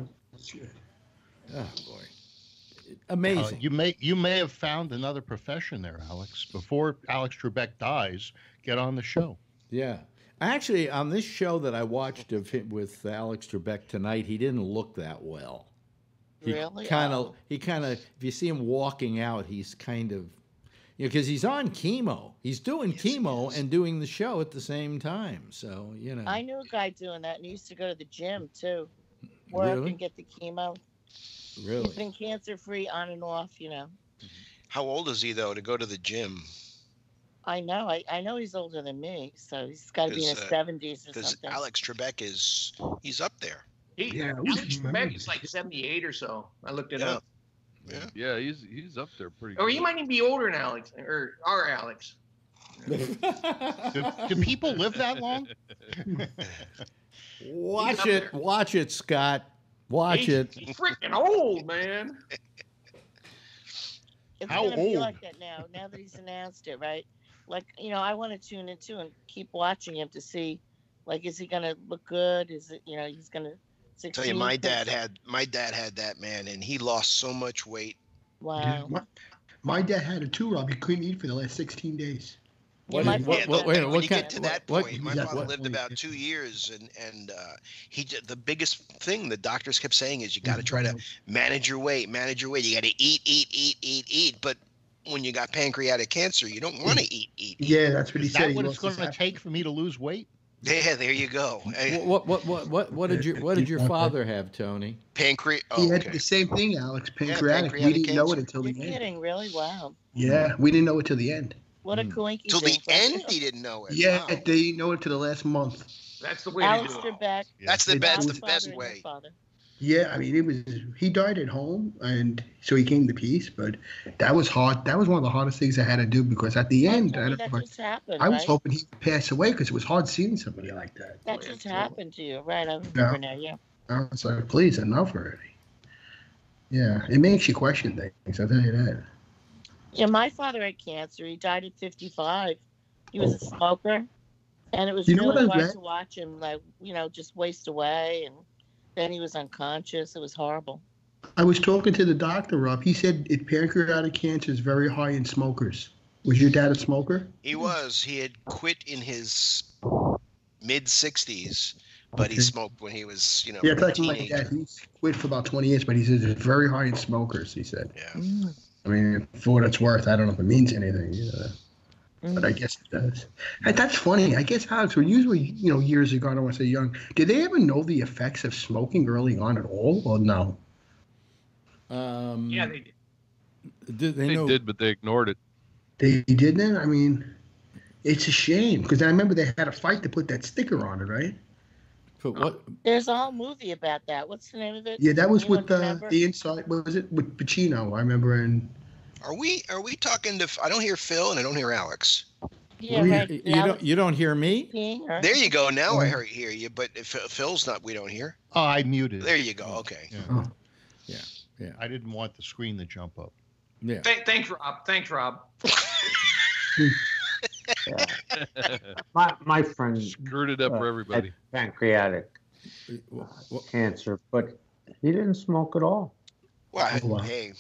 Oh boy, amazing. Uh, you may you may have found another profession there, Alex. Before Alex Trebek dies, get on the show. Yeah. Actually, on this show that I watched of him with Alex Trebek tonight, he didn't look that well. He Really? Kind of. Oh. He kind of. If you see him walking out, he's kind of. You know, because he's on chemo. He's doing chemo and doing the show at the same time. So you know. I knew a guy doing that, and he used to go to the gym too, work Really? and get the chemo. really. He's been cancer free on and off, you know. How old is he though to go to the gym? I know. I, I know he's older than me, so he's got to be in his Because, uh, seventies or Because something. Alex Trebek is he's up there. He, Yeah, Alex Trebek is like 78 or so. I looked it Yeah. up. Yeah. Yeah, he's he's up there pretty. Or he good. might even be older than Alex, or our Alex. Do, do people live that long? watch up it. there. Watch it, Scott. Watch he's, it. He's freaking old, man. It's How gonna be like that now. Now that he's announced it, right? Like you know, I want to tune in too and keep watching him to see, like, is he gonna look good? Is it you know he's gonna succeed? tell you, my 'Cause- dad had my dad had that man, and he lost so much weight. Wow. My, my dad had it too, Rob. He couldn't eat for the last 16 days. Yeah, What my is- Yeah, what- but wait, when what you kind- get to that what- point, my father what lived point, about two years, and and uh, he j- the biggest thing the doctors kept saying is you got to try to manage your weight, manage your weight. You got to eat, eat, eat, eat, eat. But when you got pancreatic cancer, you don't want to eat, eat. eat. Yeah, that's what he Is said. that He what it's going to take for me to lose weight? Yeah, there you go. Hey, What, what what what what did your what did your father have, Tony? Pancreas. He Oh, had okay. the same thing, Alex. Pancreatic. we pancreatic didn't know it cancer. until You're the end. kidding, really? Wow. Yeah, we didn't know it till the end. What a Hmm. coinky Till the end, he didn't know it. Yeah, Wow. they didn't know it till the last month. That's the way to Alex do it. Trebek. That's the It best, the best father and your way. father. Yeah, I mean, it was. He died at home, and so he came to peace. But that was hard. That was one of the hardest things I had to do because at the end, I I, mean, don't that know, just happened, I was right? hoping he'd pass away because it was hard seeing somebody like that. That oh, just happened to you, right? I remember Yeah. now. Yeah. I was like, please, enough already. Yeah, it makes you question things. I'll tell you that. Yeah, my father had cancer. He died at 55. He was a oh, smoker, and it was Oh. You know really hard to watch him, like you know, just waste away. And then he was unconscious. It was horrible. I was talking to the doctor, Rob. He said it, pancreatic cancer is very high in smokers. Was your dad a smoker? He was. He had quit in his mid 60s, but he smoked when he was, you know, Yeah, it's a like my teenager. dad. He's quit for about 20 years, but he says it's very high in smokers, he said. Yeah. I mean, for what it's worth, I don't know if it means anything, you know, but I guess it does. And that's funny. I guess, Alex, when you were, you know, years ago, I don't want to say young, did they ever know the effects of smoking early on at all, or no? Um, Yeah, they did. did they They know? did, but they ignored it. They didn't? I mean, it's a shame because I remember they had a fight to put that sticker on it, right? Put what? There's a whole movie about that. What's the name of it? Yeah, that was Anyone with uh, remember? the inside. What was it with Pacino? I remember. And Are we are we talking to I don't hear Phil and I don't hear Alex. Yeah, we- right. You Alex don't you don't hear me? King, There you go. Now. I hear, hear you, but if Phil's not, we don't hear. Oh, I muted. There you go. Okay. Yeah. Oh, yeah. yeah, I didn't want the screen to jump up. Yeah. Th- thanks, Rob. Thanks, Rob. My, my friend Screwed it up for Uh, everybody. pancreatic Wha- wha- cancer, but he didn't smoke at all. Well, Oh, wow. hey,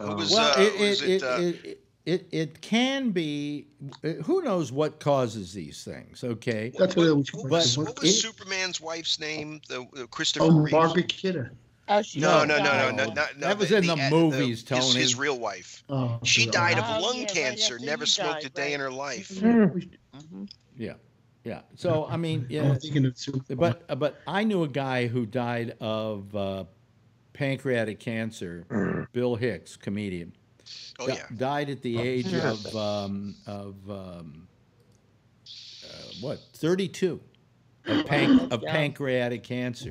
Was, Well, uh, it, was it, it, it, uh, it, it, it can be. uh, Who knows what causes these things? Okay. that's what it was. What But was, what was it- Superman's wife's name? The, the Christopher Oh, Reeve. Margaret Kidder. Oh, No, no, no, no, No. no, not- no. That was in the uh, movies, his, Tony. his real wife. Oh, She okay. died of Oh, lung yeah, cancer. after Never smoked died, a day in her life. Mhm. Yeah. Yeah. So I mean, I yeah. thinking of Superman. But uh, but I knew a guy who died of uh, pancreatic cancer. Bill Hicks, comedian. Oh yeah. Died at the age of um, of um, uh, what? Thirty-two. Of, panc- of young. pancreatic cancer.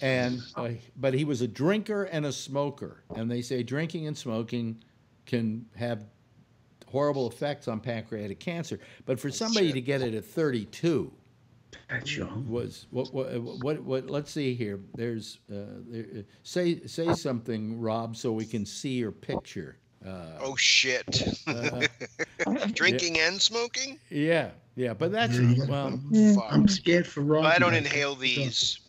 And uh, but he was a drinker and a smoker, and they say drinking and smoking can have horrible effects on pancreatic cancer. But for somebody to get it at 32 That's young. was what what what, what let's see here. There's uh, there, uh, say say something, Rob, so we can see your picture. Uh, Oh shit. uh, Drinking and smoking? yeah, yeah, but that's Yeah, you gotta- well, Yeah, I'm scared for Rob. I don't inhale these.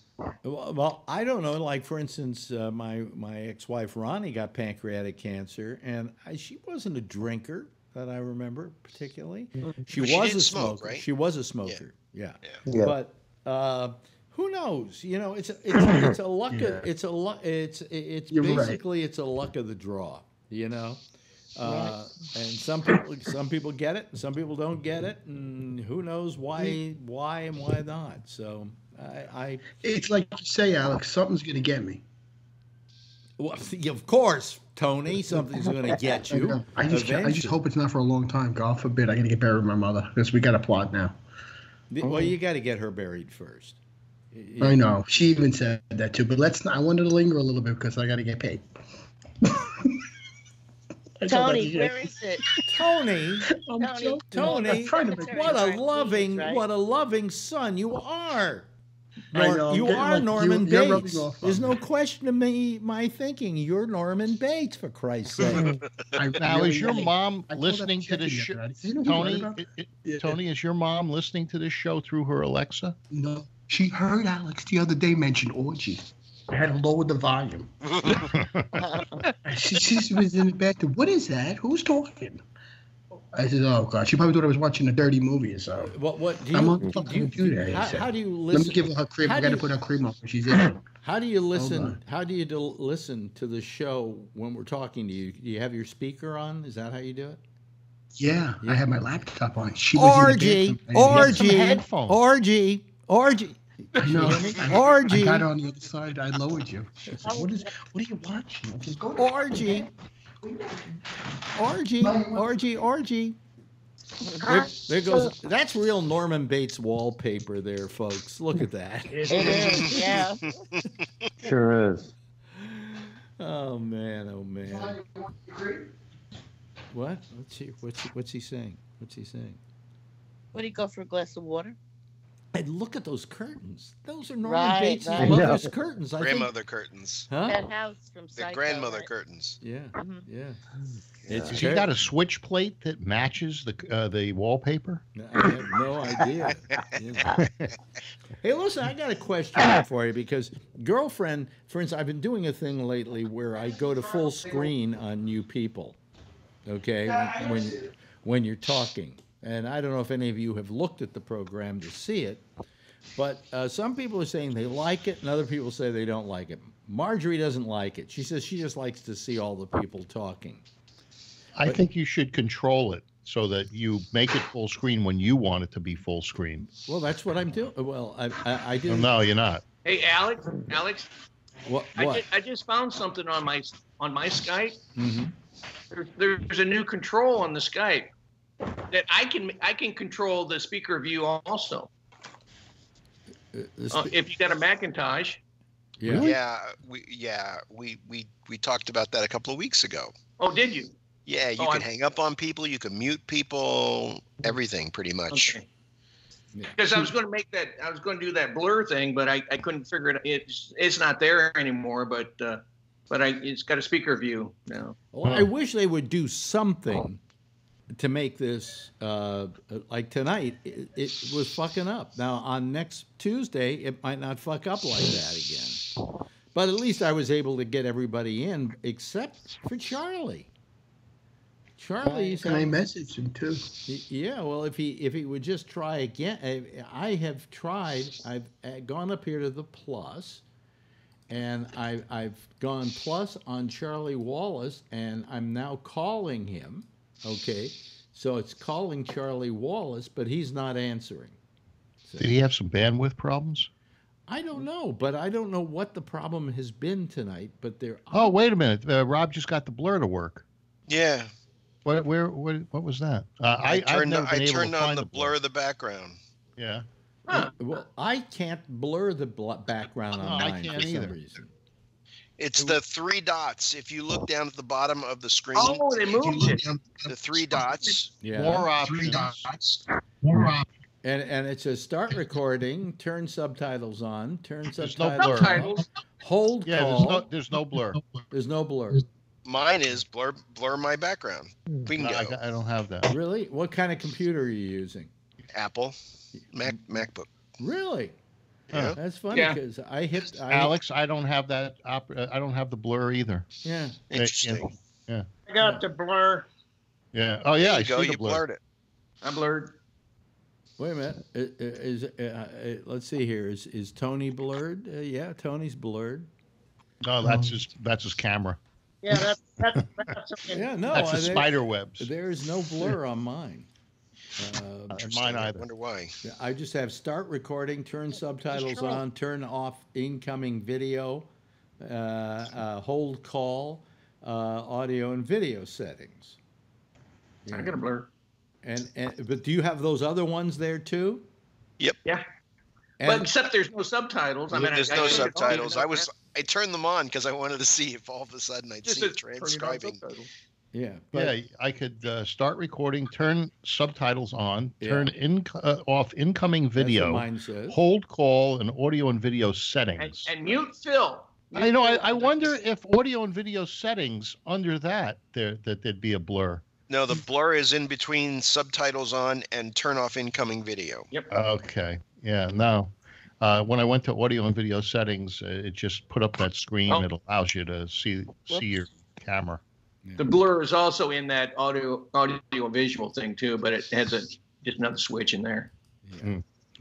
Well, well, I don't know. Like for instance, uh, my my ex-wife Ronnie got pancreatic cancer, and I, she wasn't a drinker that I remember particularly. She But she was didn't a smoke, smoker. right? She was a smoker. Yeah. Yeah. But uh, who knows? You know, it's a, it's, it's a luck. Yeah. Of, it's a luck. It's it's You're right. basically it's a luck of the draw. You know. Uh, and some people some people get it and some people don't get it and who knows why why and why not so I, I It's like you say, Alex. Something's gonna get me. well, of course Tony something's going to get you I just, I just hope it's not for a long time. God forbid, I gotta get buried with my mother because we got a plot now. Well you got to get her buried first I know. She even said that too. But let's not. I wanted to linger a little bit because I got to get paid. I told her, Tony, where is it? Tony I'm Tony. Tony, I'm to what a loving right? what a loving son you are I Nor- know, I'm you are like Norman you're Bates. There's me. no question of me my thinking. You're Norman Bates, for Christ's sake. I Now, really is your mom I told that listening to this the show? other night. I said, "You know Tony, right about?" i- i- Yeah. Tony, is your mom listening to this show through her Alexa? No, she heard Alex the other day mention orgy. I had to lower the volume. she, she was in the bathroom. What is that? Who's talking? I said, "Oh God." She probably thought I was watching a dirty movie or so. What what do you, I'm on do the fucking computer. how, how do you listen? Let me give her her cream. I got to put her cream on she's in. How do you listen? How do you del- listen to the show when we're talking to you? Do you have your speaker on? Is that how you do it? Yeah, Yeah. I had my laptop on. She was Orgy, in the bathroom. I had some orgy, headphones. orgy, orgy. I, Orgy. I got on the other side. I lowered you. Said, "What is? What are you watching?" Said, "Go Orgy. Orgy, orgy, orgy. There, there goes. That's real Norman Bates wallpaper, there, folks. Look at that. It is, yeah. Sure is. Oh man, oh man. What? What's he? What's he, what's he saying? What's he saying? What do you go for a glass of water? And look at those curtains. Those are Norman Right, Bates' right. mother's curtains. I think. Grandmother curtains. Huh? That house from Psycho, The grandmother right? curtains. Yeah, Mhm. yeah. It's Has he got a switch plate that matches the uh, the wallpaper? I have no idea. Yeah. Hey, listen, I got a question for you because girlfriend, for instance, I've been doing a thing lately where I go to full screen on new people. Okay, when when you're talking, and I don't know if any of you have looked at the program to see it, but uh, some people are saying they like it, and other people say they don't like it. Marjorie doesn't like it. She says she just likes to see all the people talking. I But- think you should control it so that you make it full screen when you want it to be full screen. Well, that's what I'm doing. Well, I I, I do. Well, no, you're not. Hey, Alex, Alex, What? I, What? ju- I just found something on my on my Skype. hmm There, there's a new control on the Skype that I can I can control the speaker view also. Uh, if you got a Macintosh, Yeah. Yeah, we yeah we we we talked about that a couple of weeks ago. oh, did you? Yeah, you Oh, can I'm- hang up on people, you can mute people, everything pretty much. Okay. Because I was going to make that, I was going to do that blur thing, but I, I couldn't figure it. It's it's not there anymore. But uh, but I it's got a speaker view now. Well, I wish they would do something to make this uh, like tonight. It, it was fucking up. Now on next Tuesday, it might not fuck up like that again. But at least I was able to get everybody in, except for Charlie. Charlie's And I messaged him too. Yeah, well, if he if he would just try again, I, I have tried. I've uh, gone up here to the plus, and I I've gone plus on Charlie Wallace, and I'm now calling him. Okay, so it's calling Charlie Wallace, but he's not answering. Did he have some bandwidth problems? I don't know, but I don't know what the problem has been tonight. But there. Oh, wait a minute. Uh, Rob just got the blur to work. Yeah, What? Where? What? What was that? Uh, I, I I've turned never I been able to turned on find the blur of the background. Yeah. Well, I can't blur the bl- background on No, I mine can't for some reason. It's the three dots. If you look down at the bottom of the screen, Oh, they moved it. the three dots. Yeah. More Three dots. More options. And and it says start recording, turn subtitles on, turn There's no subtitles, blur. Hold Yeah. There's call. no. There's no blur. There's no blur. Mine is blur blur my background. Hmm. Bingo. I, I don't have that. Really? What kind of computer are you using? Apple, Mac MacBook. Really? Yeah. That's funny Yeah. because I hit I, Alex, I don't have that. Op- uh, I don't have the blur either. Yeah. Uh, Interesting. Yeah. I got the blur. Yeah. Oh yeah, There I you go. see the You blur. blurred it. I blurred. Wait a minute. I- I- Is, uh, uh, let's see here. Is is Tony blurred? Uh, yeah, Tony's blurred. No, that's his. That's his camera. Yeah, that's that's, that's okay. Yeah, no. that's uh, the spider webs. There is no blur on mine. Uh, And Interesting. mine I either. wonder why. I just have start recording, turn subtitles on, turn off incoming video, uh, uh, hold call, uh, audio and video settings. I got a blur. And, and but do you have those other ones there too? Yep. Yeah. And- but except there's no subtitles. I mean, There's I no couldn't- subtitles. I was I turned them on because I wanted to see if all of a sudden I'd just see says turning on transcribing. Subtitles. yeah, but yeah, I could uh, start recording, turn subtitles on, Yeah. turn in uh, off incoming video, mine hold call, and audio and video settings. and mute Phil. I know. I, I wonder if audio and video settings under that there that there'd be a blur. No, the blur is in between subtitles on and turn off incoming video. Yep. Okay. Yeah. No. Uh, when I went to audio and video settings, uh, it just put up that screen Oh. that allows you to see see your camera. The blur is also in that audio, audio visual thing too, but it has a just another switch in there.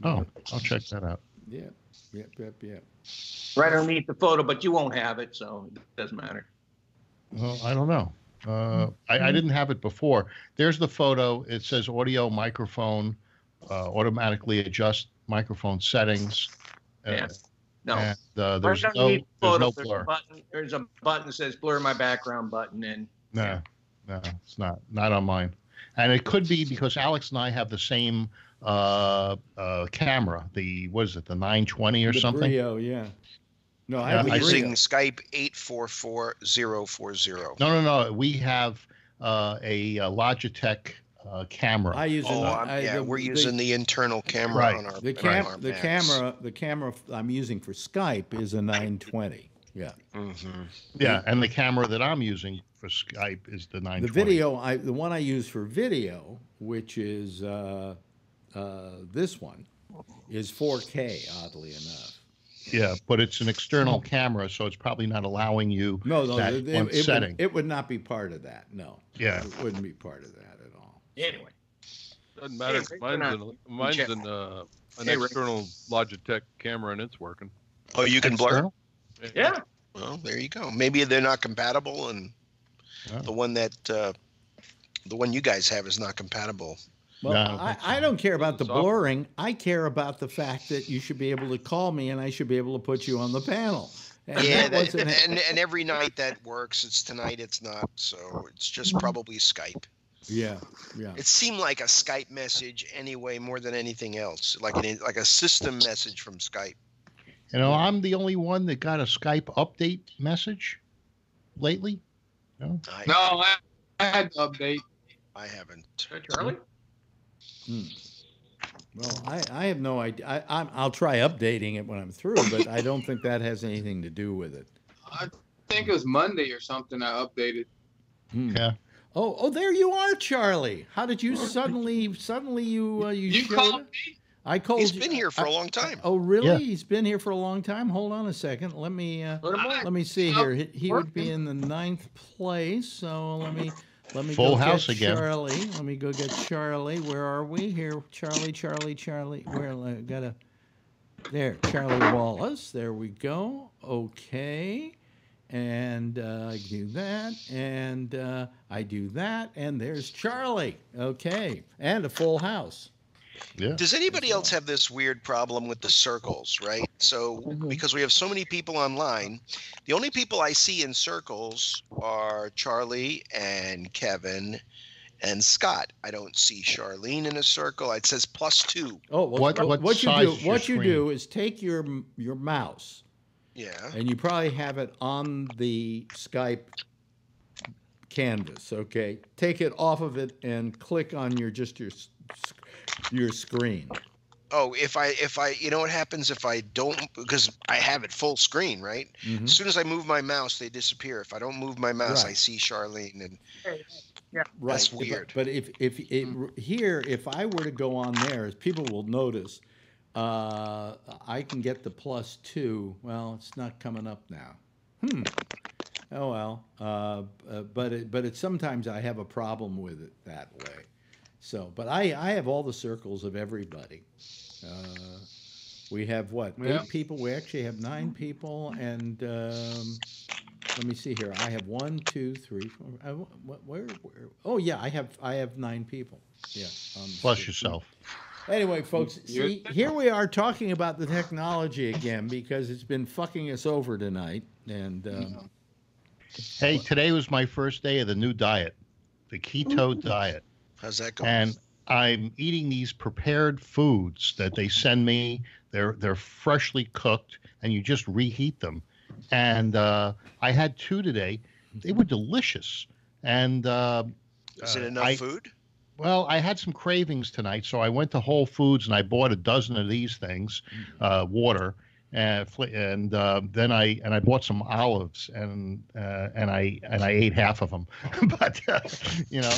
Oh, I'll check that out. Yeah, yep, yep, yep. right underneath the photo, but you won't have it, so it doesn't matter. Well, I don't know. Uh, I, I didn't have it before. There's the photo. It says audio microphone, uh, automatically adjust microphone settings. Uh, Yeah. No. And uh, there's no there's photo, no there's, blur. a button, there's a button that says blur my background button, and No, no, it's not. Not on mine. And it could be because Alex and I have the same uh, uh, camera. The what is it? The 920 or the something. Brio, yeah. No, I Yeah, have Brio. Using Skype eight four four zero four zero. No, no, no. We have uh, a, uh Logitech uh, camera. I use Oh, an, I'm- yeah, the, we're using the internal camera Right. on our, the, on cam, our the Macs. camera the camera I'm using for Skype is a 920. Yeah. Mm-hmm. yeah, and the camera that I'm using for Skype is the 920. The video I the one I use for video, which is uh, uh, this one, is 4K. Oddly enough. Yeah, but it's an external camera, so it's probably not allowing you No, no, that it, it, one it setting. would, it would not be part of that. No. Yeah. It wouldn't be part of that at all. Anyway. Doesn't matter. Hey, mine's we're an, not- mine's check. an, uh, an Hey, Rick. external Logitech camera and it's working. Oh, you can blur. External? Yeah. Well, there you go. Maybe they're not compatible, and Oh. the one that uh, the one you guys have is not compatible. Well, No, I don't I, think so. I don't care about the blurring. I care about the fact that you should be able to call me and I should be able to put you on the panel. And yeah, that that, and and every night that works. It's tonight, it's not. So it's just probably Skype. Yeah, yeah. It seemed like a Skype message anyway, more than anything else, like an like a system message from Skype. You know, I'm the only one that got a Skype update message lately. No? I, No, I, I had to update. I haven't. Is that Charlie? Well, I, I have no idea. I, I'm, I'll try updating it when I'm through, but I don't think that has anything to do with it. I think it was Monday or something. I updated. Hmm. Yeah. Oh, oh, there you are, Charlie. How did you suddenly, suddenly you, uh, you, You showed called up? I called. He's you- been here for I- a long time. Oh, really? Yeah. He's been here for a long time. Hold on a second. Let me. Uh, Put him on. Let me see Oh, here. He, he would be in the ninth place. So let me let me Full go house get again. Charlie. Let me go get Charlie. Where are we here? Charlie, Charlie, Charlie. Where I gotta there. Charlie Wallace. There we go. Okay. And uh, I do that, and uh, I do that, and there's Charlie. Okay, and a full house. Yeah. Does anybody else have this weird problem with the circles, right? So, Mm-hmm. because we have so many people online, the only people I see in circles are Charlie and Kevin and Scott. I don't see Charlene in a circle. It says plus two. Oh, well, What- what what you do? is What you screen? do is take your your mouse, Yeah. and you probably have it on the Skype canvas. Okay, take it off of it and click on your just your s- s- your screen. Oh, if I if I you know what happens if I don't because I have it full screen, right? Mhm. As soon as I move my mouse, they disappear. If I don't move my mouse, I see Charlene and Right. That's but- weird. But if if it, here, if I were to go on there, as people will notice, uh, I can get the plus two. Well, it's not coming up now. Hmm. Oh well. Uh, uh, but it, but it sometimes I have a problem with it that way. So, but I I have all the circles of everybody. Uh, we have what Yeah. eight people? We actually have nine people, and um, let me see here. I have one, two, three, four. I, where, where? Oh yeah, I have I have nine people. Yeah. um, Plus so- yourself. Anyway, folks, see, here we are talking about the technology again because it's been fucking us over tonight. And um, Hey, today was my first day of the new diet, the keto diet. How's that going? and I'm eating these prepared foods that they send me. They're they're freshly cooked, and you just reheat them. And uh, I had two today. They were delicious. And uh, Is it uh, enough I- food? Well, I had some cravings tonight, so I went to Whole Foods and I bought a dozen of these things, uh, water, and and uh, then I and I bought some olives and uh, and I and I ate half of them, but uh, you know,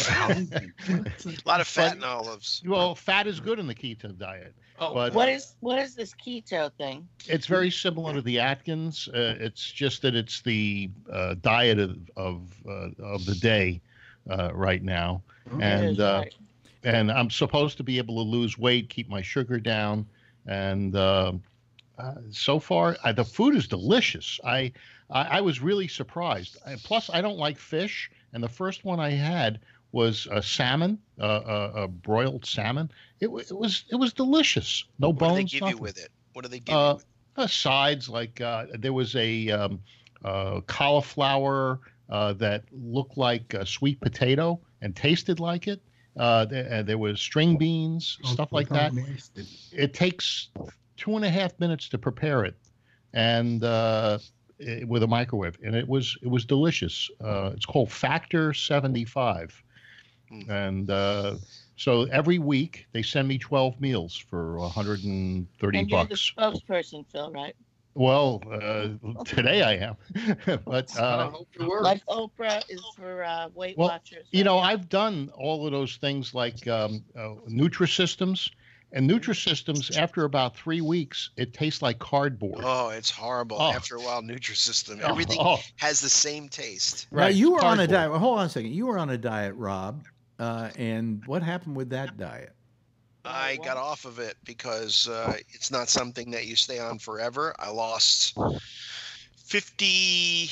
A lot of fat in olives. well, fat is good in the keto diet, Oh, but What is what is this keto thing? it's very similar to the Atkins. Uh, it's just that it's the uh, diet of of, uh, of the day uh, right now, It and is, uh, right. and I'm supposed to be able to lose weight, keep my sugar down, and uh, uh, so far uh, the food is delicious. I, I I was really surprised. I, plus, I don't like fish, and the first one I had was a salmon, uh, a, a broiled salmon. It, wa- it was it was delicious. No What do bones. they give you with it? What do they give Uh, you? With? uh, sides like uh, there was a um, uh, cauliflower uh, that looked like a sweet potato and tasted like it. Uh, there, uh, there was string beans, stuff like that. It takes two and a half minutes to prepare it, and uh, it, with a microwave, and it was it was delicious. Uh, it's called Factor Seventy Five, Hmm. and uh, so every week they send me twelve meals for hundred and thirty And you're the spokesperson, Phil, right? Well, uh, today I am, but uh, hope. Like Oprah is for uh, Weight Well, Watchers. you know, I've done all of those things like um, uh, Nutrisystems, and Nutrisystems. After about three weeks, it tastes like cardboard. Oh, it's horrible. Oh. After a while, Nutrisystem, everything oh, has the same taste. now right, you were on a diet. well, Hold on a second. You were on a diet, Rob. Uh, and what happened with that diet? I got off of it because uh, it's not something that you stay on forever. I lost 50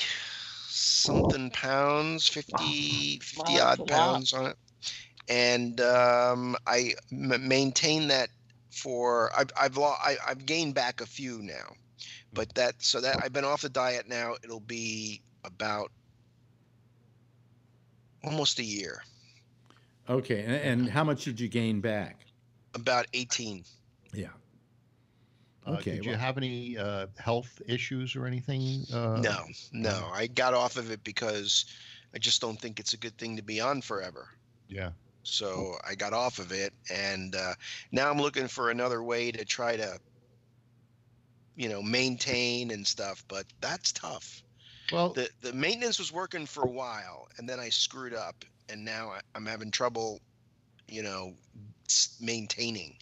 something pounds, 50, 50 Wow, that's a odd pounds on it. And um, I m- maintained that for, I've, I've, lo- I, I've gained back a few now. But that, so that I've been off the diet now, it'll be about almost a year, Okay, and, and how much did you gain back? About 18. Yeah. Uh, Okay, did you have any uh, health issues or anything? Uh, No, no. I got off of it because I just don't think it's a good thing to be on forever. Yeah. So I got off of it, and uh, now I'm looking for another way to try to, you know, maintain and stuff. But that's tough. Well, The the maintenance was working for a while, and then I screwed up, and now I, I'm having trouble, you know, s- maintaining.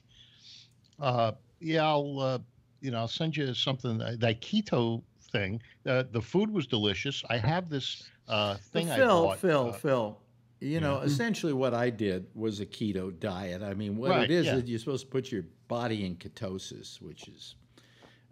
uh, yeah, I'll uh, you know I'll send you something that, that keto thing. Uh, the food was delicious. I have this uh, thing But I Phil, bought. Phil, uh, Phil. You know, yeah. essentially what I did was a keto diet. I mean, what Right, it is yeah. is you're supposed to put your body in ketosis, which is.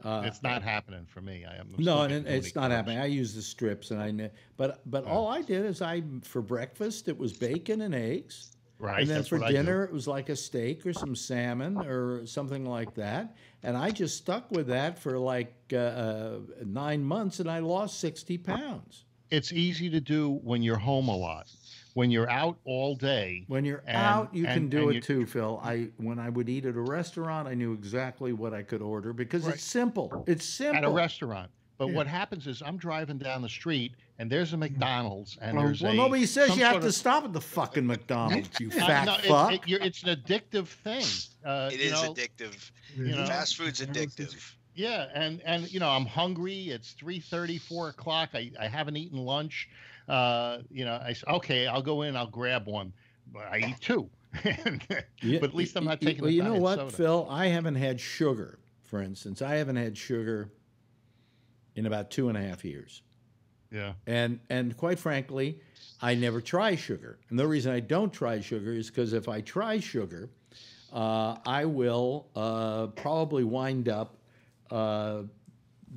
Uh, it's not happening for me. I am. No, and it's too not happening. I use the strips, and I kn- but but Yeah. all I did is I for breakfast it was bacon and eggs, Right. and then for what I do. dinner it was like a steak or some salmon or something like that, and I just stuck with that for like uh, uh, nine months, and I lost sixty pounds. It's easy to do when you're home a lot. When you're out all day. When you're And- out, you can do and it too, Phil. I when I would eat at a restaurant, I knew exactly what I could order because Right. it's simple. It's simple. at a restaurant. But Yeah. what happens is I'm driving down the street and there's a McDonald's and Well, there's Well, a nobody says you have sort to of- stop at the fucking McDonald's, you fat no, fuck. it- you're- it's an addictive thing. Uh, It you is know, addictive. you know, Fast food's addictive. Yeah, and and you know I'm hungry. It's 3:30, 4 o'clock. I, I haven't eaten lunch. Uh, you know, I s- okay, I'll go in. I'll grab one. But I eat two. Yeah, but at least I'm not y- y- taking. Well, the you know what, soda. Phil? I haven't had sugar for instance, I haven't had sugar in about two and a half years. Yeah. And and quite frankly, I never try sugar. And the reason I don't try sugar is because if I try sugar, uh, I will uh, probably wind up uh,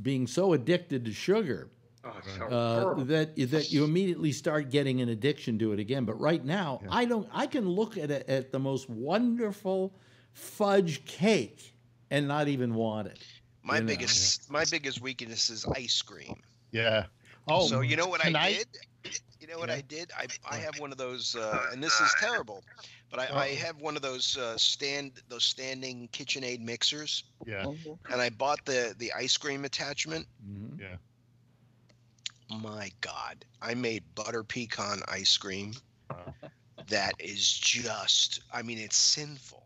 being so addicted to sugar uh, that that you immediately start getting an addiction to it again. But right now, I don't. I can look at it, at the most wonderful fudge cake and not even want it. My you know? biggest my biggest weakness is ice cream. Yeah. Oh, so you know what I tonight- did? You know what I did? I, I have one of those, uh, and this is terrible, but I, I have one of those uh, stand those standing KitchenAid mixers, Yeah. and I bought the the ice cream attachment. Mm-hmm. Yeah. My God, I made butter pecan ice cream. That is just, I mean, it's sinful.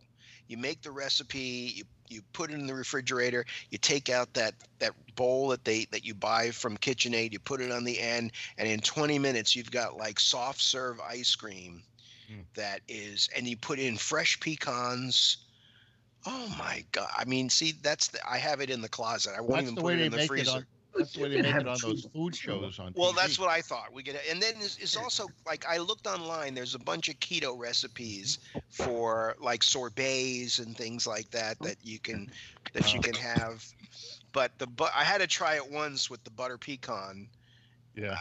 You make the recipe, you you put it in the refrigerator, you take out that that bowl that they that you buy from KitchenAid, you put it on the end, and in 20 minutes you've got like soft serve ice cream Mm. that is, and you put in fresh pecans. Oh my God! I mean, see, that's the, I have it in the closet. I won't That's even put it in the freezer. It on. That's the way they make it on those food shows on. Well, TV. that's what I thought. We get, and then it's, it's also like I looked online. There's a bunch of keto recipes for like sorbets and things like that that you can that you uh, can have. But the but I had to try it once with the butter pecan. Yeah.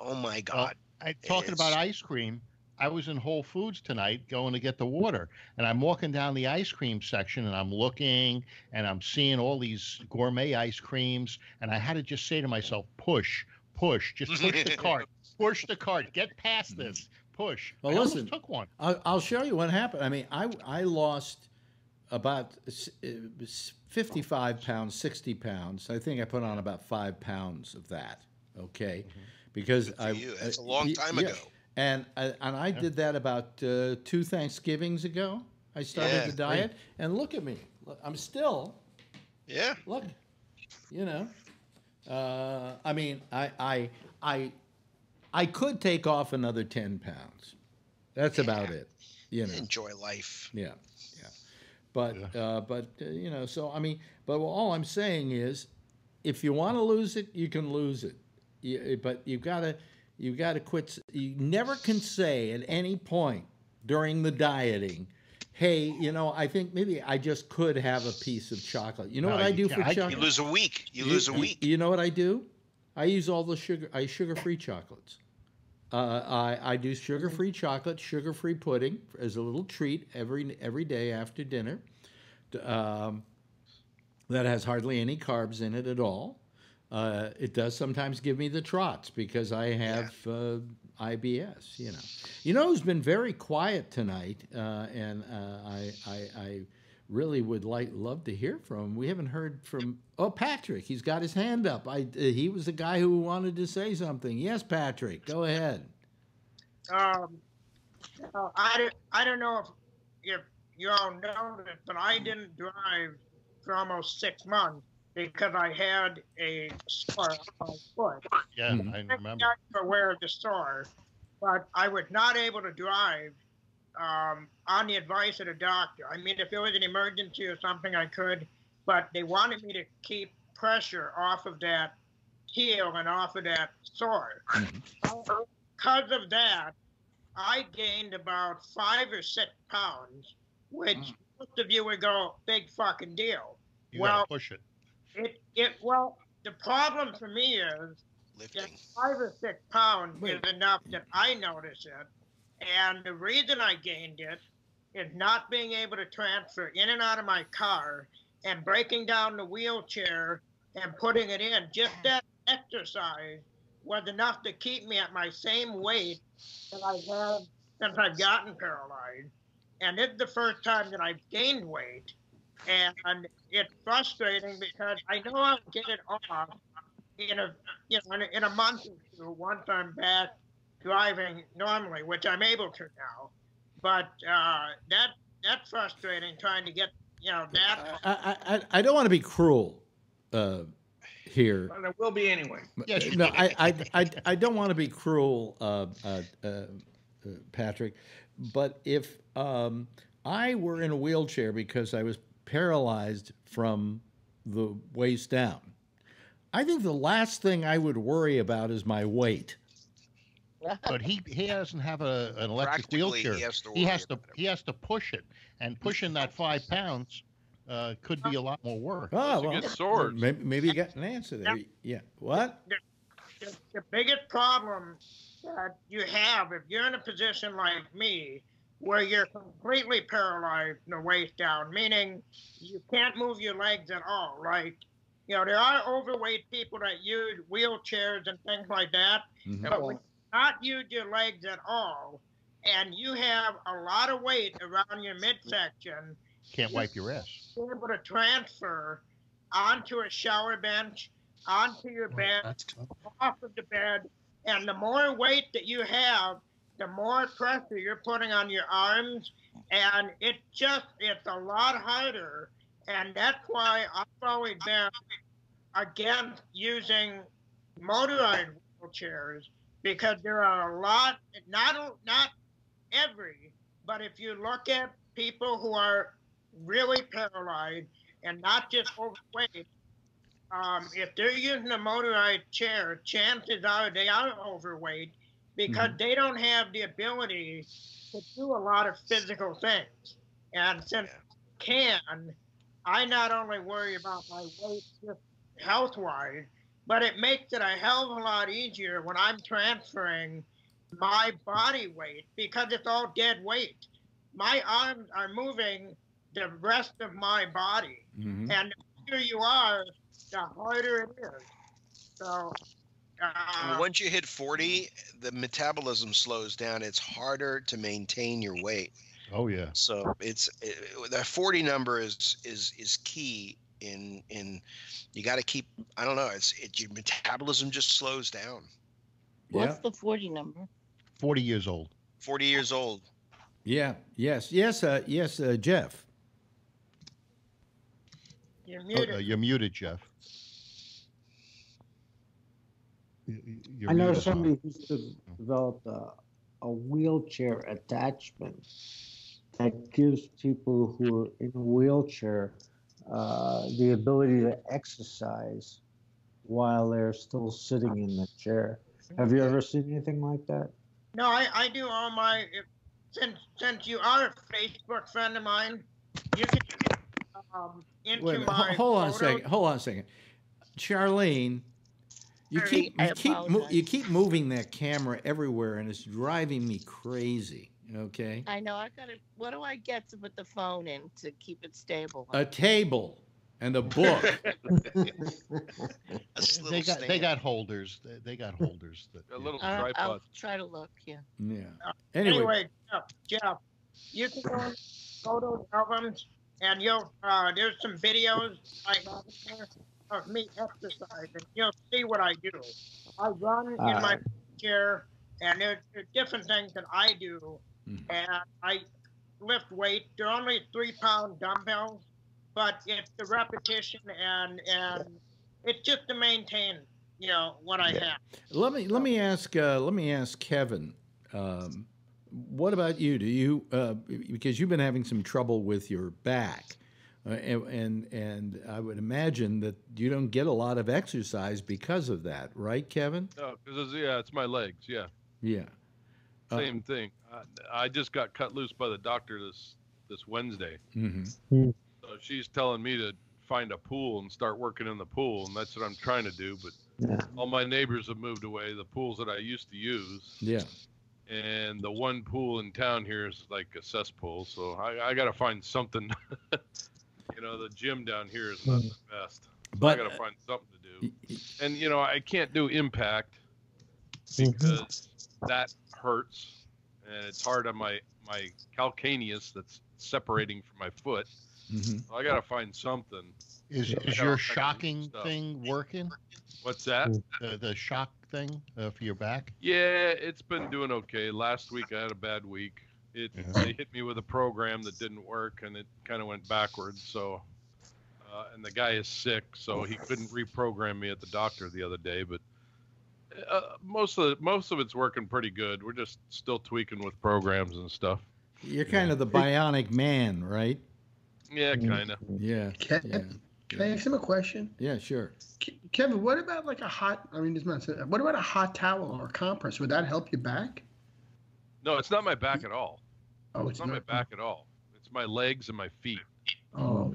Oh my god! I talking about ice cream. I was in Whole Foods tonight going to get the water, and I'm walking down the ice cream section, and I'm looking, and I'm seeing all these gourmet ice creams, and I had to just say to myself, "Push, push, just push the cart, push the cart, get past this, push." Well, I listen, took one. I'll, I'll show you what happened. I mean, I I lost about s- uh, s- 55 pounds, 60 pounds. I think I put on about five pounds of that. Okay, because Mm-hmm. Good I you. That's a uh, long time yeah. ago. And I, and I did that about uh, two Thanksgivings ago. I started Yeah, the diet, and look at me. I'm still Yeah. look. You know, uh, I mean, I I I I could take off another 10 pounds. That's about it. You know. Enjoy life. Yeah, yeah. But uh, but uh, you know, so I mean, but all I'm saying is, if you want to lose it, you can lose it. You, but you've gotta you gotta quit. You never can say at any point during the dieting, hey, you know, I think maybe I just could have a piece of chocolate. You know No, what I do for I- chocolate? You lose a week. You lose a week. You know what I do? I use all the sugar. I sugar-free chocolates. Uh, I, I do sugar-free chocolate, sugar-free pudding as a little treat every every day after dinner. Um, that has hardly any carbs in it at all. Uh, it does sometimes give me the trots because I have uh, IBS. You know, you know who's been very quiet tonight, uh, and uh, I, I I really would like love to hear from. him. We haven't heard from. Oh, Patrick, he's got his hand up. I uh, he was the guy who wanted to say something. Yes, Patrick, go ahead. Um, I, don't- I don't know if, if you all know this, but I didn't drive for almost six months because I had a sore on my foot. Yeah, Mhm. I I'm remember. not aware of the sore, but I was not able to drive um, on the advice of the doctor. I mean, if it was an emergency or something, I could, but they wanted me to keep pressure off of that heel and off of that sore. Because of that, I gained about five or six pounds, which most of you would go, big fucking deal. You well, push it. It, it, well, the problem for me is that Lifting. five or six pounds Wait. is enough that I notice it. And the reason I gained it is not being able to transfer in and out of my car and breaking down the wheelchair and putting it in. Just that exercise was enough to keep me at my same weight that I've had since I've gotten paralyzed. And it's the first time that I've gained weight. And it's frustrating because I know I'll get it off in a you know in a, in a month or two once I'm back driving normally, which I'm able to now. But uh, that that's frustrating trying to get you know that. I I, I, I don't want to be cruel uh, here. Well, there will be anyway. Yes, no, I, I, I, I don't want to be cruel, uh, uh, uh, uh, Patrick, but if um, I were in a wheelchair because I was paralyzed from the waist down. I think the last thing I would worry about is my weight. But he he doesn't have a, an electric wheelchair. he has to he has to he has to push it, and pushing that five pounds uh, could be a lot more work. Oh, well, get swords. maybe, maybe you got an answer there. Yeah. What? the, the biggest problem that you have if you're in a position like me where you're completely paralyzed from the waist down meaning you can't move your legs at all like you know there are overweight people that use wheelchairs and things like that Mhm. but when you not use your legs at all and you have a lot of weight around your midsection Can't wipe your ass. be able to transfer onto a shower bench, onto your bed, That's off of the bed, and the more weight that you have, the more pressure you're putting on your arms, and it just it's a lot harder, and that's why I've always been against using motorized wheelchairs because there are a lot, not not every, but if you look at people who are really paralyzed and not just overweight, um, if they're using a motorized chair, chances are they are overweight because they don't have the ability to do a lot of physical things. And since I can, I not only worry about my weight health wise, but it makes it a hell of a lot easier when I'm transferring my body weight because it's all dead weight. My arms are moving the rest of my body. Mhm. And the bigger you are, the harder it is. So, uh, once you hit 40, the metabolism slows down. It's harder to maintain your weight. Oh yeah. So it's it, that 40 number is is is key in in you got to keep I don't know, it's it your metabolism just slows down. What's Yeah. the 40 number? Forty years old. 40 years old. Yeah. Yes. Yes. Uh, yes. Uh, Jeff. you're Oh, muted. uh, you're muted, Jeff. Y- y- you're I know muted. somebody who's de- developed a, a wheelchair attachment that gives people who are in a wheelchair uh, the ability to exercise while they're still sitting in the chair. Have you ever seen anything like that? No, I, I do all my. If, since since you are a Facebook friend of mine, you can um, into Wait a minute. my. Hold on a second. Hold on a second. Charlene, you Sorry, keep I you keep mo- you keep moving that camera everywhere, and it's driving me crazy. Okay. I know. I got to. What do I get to put the phone in to keep it stable? A table and a book. A s- They got they got holders. They, they got holders. That, A little Uh, tripod. I'll try to look. Yeah. yeah. Uh, Anyway. Anyway, Jeff, Jeff, you can go on photos albums, and you'll uh, there's some videos I have there of me exercising. You'll see what I do. I run in my chair, and there's, there's different things that I do, Mhm. and I lift weight. They're only three pound dumbbells, but it's the repetition and and it's just to maintain, you know, what I have. Let me let me ask uh, let me ask Kevin. Um, what about you? Do you uh, because you've been having some trouble with your back, and, and and I would imagine that you don't get a lot of exercise because of that, right, Kevin? No, because yeah, it's my legs. Yeah, Yeah. Uh, same thing. I, I just got cut loose by the doctor this this Wednesday. Mm-hmm. So she's telling me to find a pool and start working in the pool, and that's what I'm trying to do. But Yeah. all my neighbors have moved away. The pools that I used to use, Yeah. and the one pool in town here is like a cesspool. So I, I got to find something. you know, the gym down here is not the best. So But, I got to find something to do. Y- y- And you know, I can't do impact Mhm. because that hurts, and it's hard on my my calcaneus that's separating from my foot. mhm. So I got to find something. Is is your shocking thing working? What's that? The the shock thing uh, for your back? Yeah, it's been doing okay. Last week I had a bad week. It Yeah. they hit me with a program that didn't work, and it kind of went backwards. So, uh, and the guy is sick, so he couldn't reprogram me at the doctor the other day. But uh, most of the, most of it's working pretty good. We're just still tweaking with programs and stuff. You're kind of the bionic man, right? Yeah, kind of. Yeah. Kev- Yeah. Can I ask him a question? Yeah, sure. Kevin, what about like a hot? I mean, this man said, what about a hot towel or a compress? Would that help your back? No, it's not my back at all. Oh, It's not my back at all. It's my legs and my feet. Oh,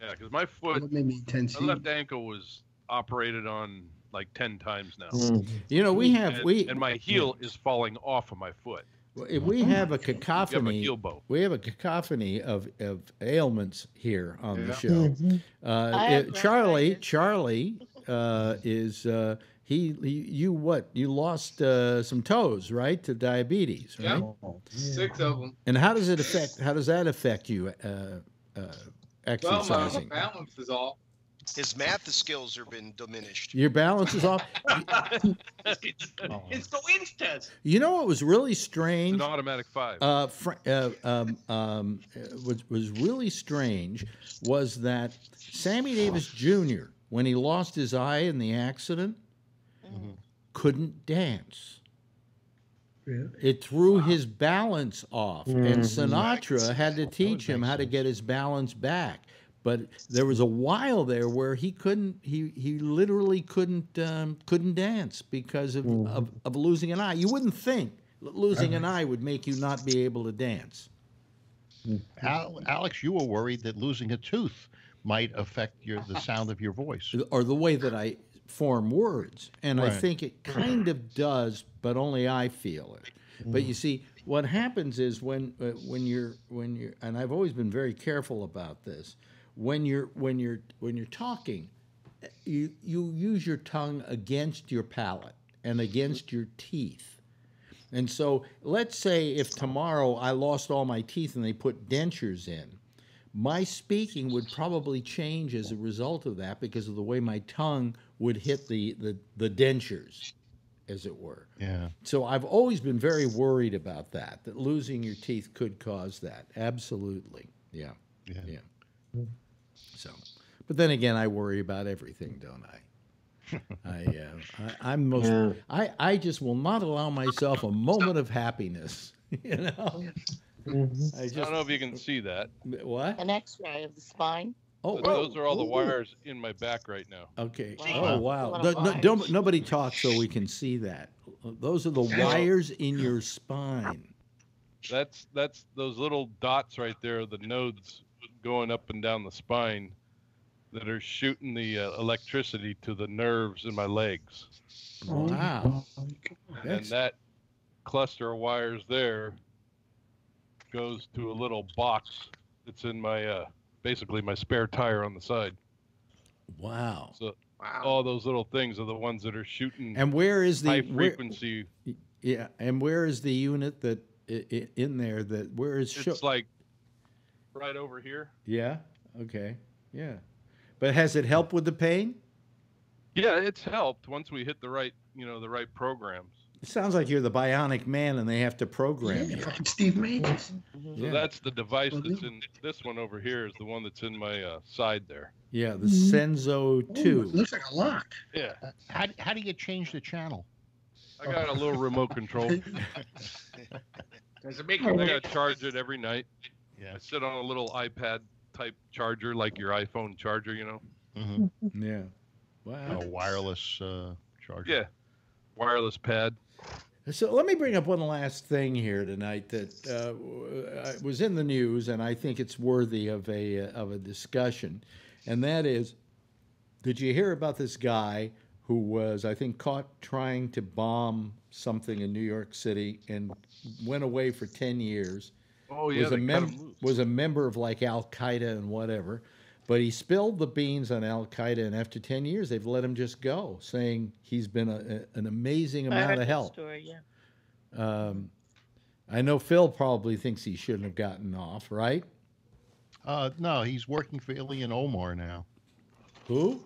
Yeah, because my foot, made me ten my left ankle was operated on like ten times now. You know, we have and, we and my heel is falling off of my foot. if we have a have a cacophony. We have a cacophony of, of ailments here on the show. Mm-hmm. Uh, it- Charlie. Charlie uh, is uh, he, he? You what? You lost uh, some toes, right, to diabetes, right? Yeah. Six of them. And how does it affect? How does that affect you? Uh, uh, Well, my balance is off. His math skills have been diminished. Your balance is off. it's, it's the wins test. You know what was really It's strange? an automatic five. uh, fr- uh, um, um, uh, was was really strange was that Sammy Davis Jr. when he lost his eye in the accident couldn't dance. Really? It threw his balance off, and Mhm. Sinatra had to teach him make how to get his balance back. But there was a while there where he couldn't. He he literally couldn't um, couldn't dance because of, of of losing an eye. You wouldn't think losing an eye would make you not be able to dance. Al, Alex, you were worried that losing a tooth might affect your the sound of your voice. or the way that I form words. And I think it kind of does, but only I feel it. But you see, what happens is when uh, when you're when you're and I've always been very careful about this. When you're when you're when you're talking, you you use your tongue against your palate and against your teeth. And so let's say if tomorrow I lost all my teeth and they put dentures in, my speaking would probably change as a result of that because of the way my tongue would hit the, the, the dentures, as it were. Yeah. So I've always been very worried about that, that losing your teeth could cause that. Absolutely. Yeah. Yeah. Yeah. So, but then again, I worry about everything, don't I? I, uh, I I'm most Yeah. I I just will not allow myself a moment of happiness. You know, Mhm. I I just don't know if you can see that. what? An X-ray of the spine. Oh, But those are all the ooh. wires in my back right now. Okay. Wow. Oh wow. What a No- no- don't, nobody talk so we can see that. Those are the wires in your spine. That's that's those little dots right there, are the nodes going up and down the spine that are shooting the uh, electricity to the nerves in my legs. Wow. and that cluster of wires there goes to a little box that's in my uh, basically my spare tire on the side. Wow. So Wow. all those little things are the ones that are shooting And where is the high where- frequency. yeah, and where is the unit that i- i- in there that where is show? It's like right over here. yeah. Okay. Yeah. But has it helped with the pain? Yeah, it's helped once we hit the right, you know, the right programs. It sounds like you're the bionic man and they have to program Yeah, you. fucking Steve Majors. So Yeah. that's the device that's in this one over here is the one that's in my uh, side there. Yeah, the Mhm. Senza Ooh, 2. it looks like a lock. Yeah, Uh, How, how do you change the channel? I got a little remote control. Does it make I you got to charge it every night. Yeah. I sit on a little iPad type charger, like your iPhone charger, you know. Mm-hmm. Yeah. Wow. A wireless uh, charger. Yeah, wireless pad. So let me bring up one last thing here tonight that uh, was in the news, and I think it's worthy of a of a discussion, and that is, did you hear about this guy who was, I think, caught trying to bomb something in New York City and went away for ten years? Oh yeah, was a mem- was a member of like Al Qaeda and whatever, but he spilled the beans on Al Qaeda, and after ten years, they've let him just go, saying he's been a, a- an amazing I amount heard of that help. Story, yeah. Um, I know Phil probably thinks he shouldn't have gotten off, right? Uh, no, he's working for Ilhan Omar now. Who?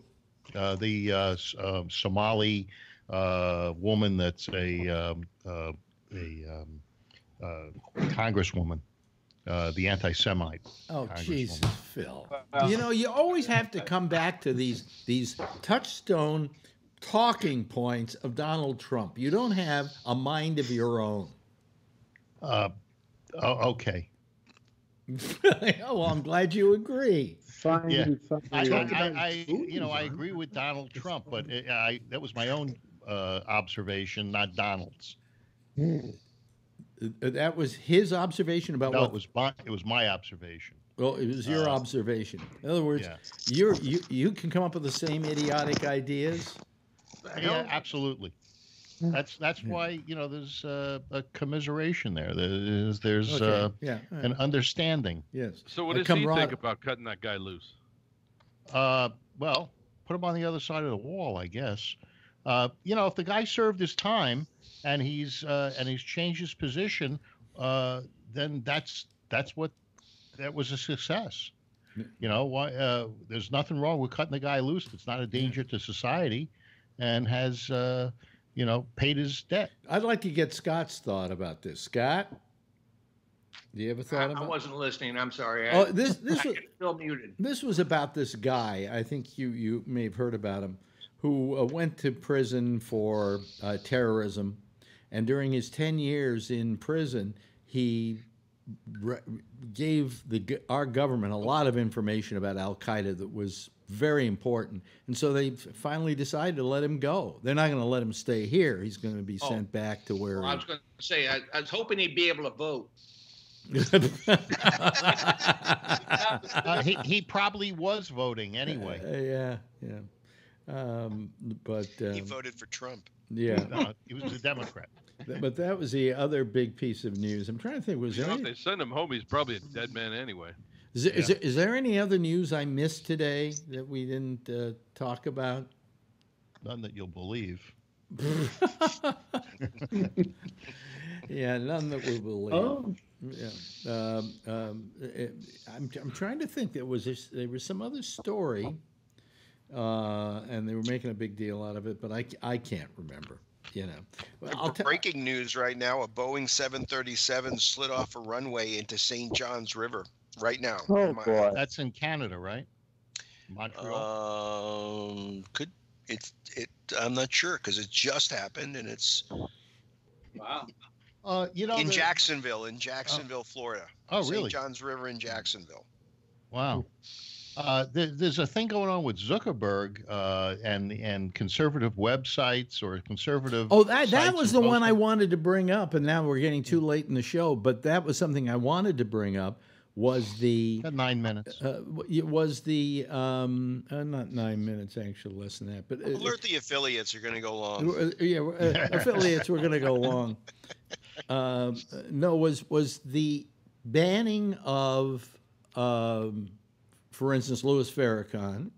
Uh, the uh, S- um Somali uh, woman that's a um, uh, a um, uh, congresswoman, uh, the anti-Semite. Oh, Jesus, Phil. You know, you always have to come back to these these touchstone talking points of Donald Trump. You don't have a mind of your own. Uh, oh, okay. oh, well, I'm glad you agree. Finally, Yeah. finally, I, I, I, you know, I agree with Donald Trump, but it, I that was my own uh, observation, not Donald's. Uh, That was his observation about No, what? it was my it was my observation. well, it was your uh, observation. In other words, Yeah, you're you you can come up with the same idiotic ideas. yeah, absolutely. That's that's why you know there's uh, a commiseration there. There's there's Okay, uh, yeah, uh, an understanding. yes. So what A does he think about cutting that guy loose? Uh, well, put him on the other side of the wall, I guess. Uh, you know, if the guy served his time and he's uh, and he's changed his position, uh, then that's that's what that was a success. You know, why? Uh, there's nothing wrong with cutting the guy loose. It's not a danger to society, and has uh, you know paid his debt. I'd like to get Scott's thought about this. Scott, do you ever I, thought I about? wasn't listening. I'm sorry. Oh, I, this this was still muted. this was about this guy. I think you you may have heard about him, who uh, went to prison for uh, terrorism, and during his ten years in prison, he re- gave the our government a lot of information about Al Qaeda that was very important, and so they finally decided to let him go. They're not going to let him stay here. He's going to be Oh. sent back to where. Well, I was going to say, I, I was hoping he'd be able to vote. he... Uh, he he probably was voting anyway. Uh, yeah, yeah. Um, but He um, voted for Trump. yeah, No, he was a Democrat. But that was the other big piece of news. I'm trying to think. Was You there, know, if any, they send him home, he's probably a dead man anyway. is, there, is, Yeah. there, is there any other news I missed today that we didn't uh, talk about? None that you'll believe. yeah, none that we believe. Oh, Yeah. Um, um, it, I'm, I'm trying to think. There was this, there was some other story, uh, and they were making a big deal out of it, but I, I can't remember. You know, Well, I'll tell. Breaking news right now: a Boeing 737 slid off a runway into St. Johns River right now. oh Am I- boy. That's in Canada, right? Montreal. Um, could it? It. I'm not sure because it just happened and it's Wow. Uh, you know, in Jacksonville, in Jacksonville, Florida. Oh, really? St. really? Johns River in Jacksonville. Wow. Uh, there, there's a thing going on with Zuckerberg uh, and and conservative websites or conservative. Oh, that, that was the one I wanted to bring up, and now we're getting too late in the show. But that was something I wanted to bring up. Was the Got nine minutes. uh, was the um, uh, not nine minutes actually less than that, but uh, Alert the affiliates You're going to go long. uh, yeah, uh, affiliates were going to go long. Um, uh, no, was was the banning of, um, for instance, Louis Farrakhan,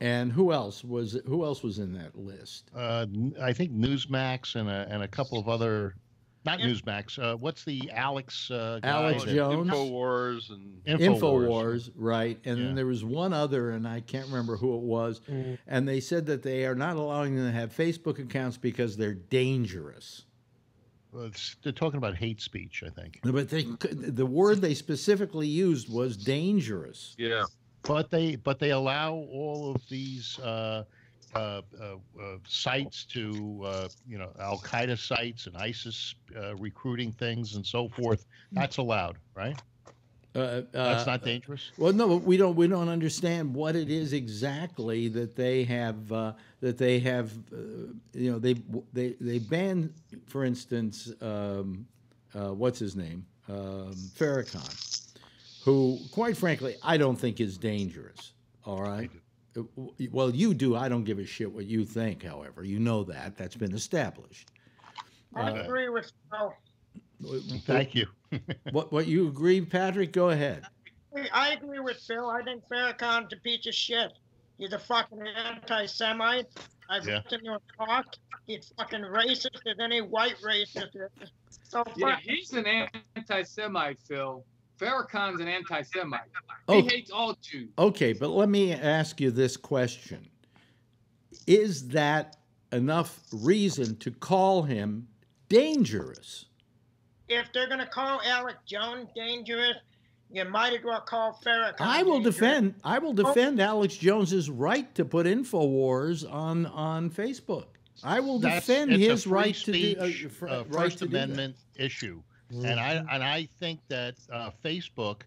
and who else was who else was in that list? Uh, n- I think Newsmax and a, and a couple of other, not Yeah. Newsmax. Uh, what's the Alex? Uh, guy Alex that- Jones. Infowars and Infowars. Infowars, right? And Yeah. then there was one other, and I can't remember who it was. Mm. And they said that they are not allowing them to have Facebook accounts because they're dangerous. Well, it's- they're talking about hate speech, I think. But they, the word they specifically used was dangerous. yeah, But they but they allow all of these uh, uh, uh, uh, sites to uh, you know Al Qaeda sites and ISIS uh, recruiting things and so forth. That's allowed, right? Uh, That's uh, not dangerous. Well, no, we don't. We don't understand what it is exactly that they have. Uh, that they have. Uh, you know, they they they ban, for instance, um, uh, what's his name, um, Farrakhan, who, quite frankly, I don't think is dangerous. All right. Uh, Well, you do. I don't give a shit what you think. However, you know that that's been established. I Uh, agree with Phil. Thank you. What? What you agree, Patrick? Go ahead. I agree with Phil. I think Farrakhan's a piece of shit. He's a fucking anti-Semite. I've Yeah. listened to him talk. He's fucking racist as any white racist is. So Yeah, he's an anti-Semite, Phil. Farrakhan's an anti-Semite. Oh. He hates all Jews. Okay, but let me ask you this question. Is that enough reason to call him dangerous? If they're gonna call Alex Jones dangerous, you might as well call Farrakhan. I will dangerous. defend I will defend Alex Jones's right to put InfoWars on on Facebook. I will That's defend his right speech, to do uh, fr- uh, right First to. Amendment issue. And I and I think that uh, Facebook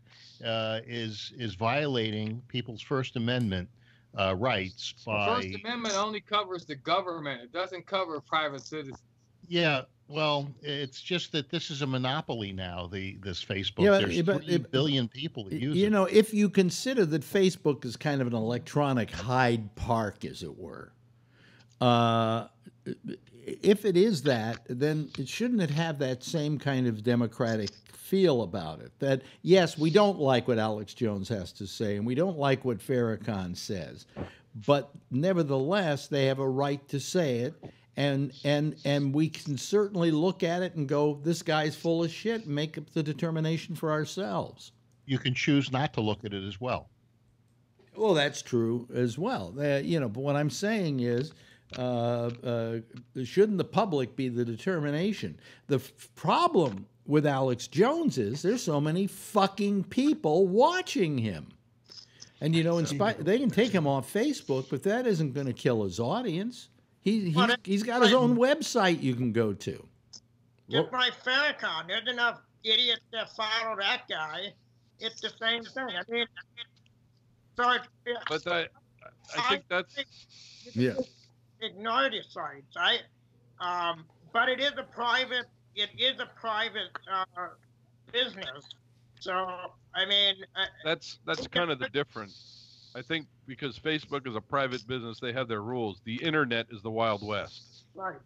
uh, is is violating people's First Amendment uh, rights The by First Amendment only covers the government. It doesn't cover private citizens. yeah. Well, it's just that this is a monopoly now. The this Facebook. Yeah, but- There's but- three billion people that use you it. know, if you consider that Facebook is kind of an electronic Hyde Park, as it were, uh, if it is that, then it shouldn't it have that same kind of democratic feel about it? That yes, we don't like what Alex Jones has to say, and we don't like what Farrakhan says, but nevertheless, they have a right to say it. And, and and we can certainly look at it and go, this guy's full of shit, and make up the determination for ourselves. You can choose not to look at it as well. Well, that's true as well. Uh, you know, but what I'm saying is, uh, uh, shouldn't the public be the determination? The f- problem with Alex Jones is there's so many fucking people watching him. And you know, in spite they can take him off Facebook, but that isn't going to kill his audience. He, he's, he's got his own website you can go to. Just like Farrakhan, there's enough idiots that follow that guy. It's the same thing. I mean, so it, it, But I, I think that's Yeah. ignore the sites, right? Um, but it is a private. It is a private uh, business. So I mean, uh, that's that's kind of the difference. I think because Facebook is a private business, they have their rules. The internet is the Wild West. right.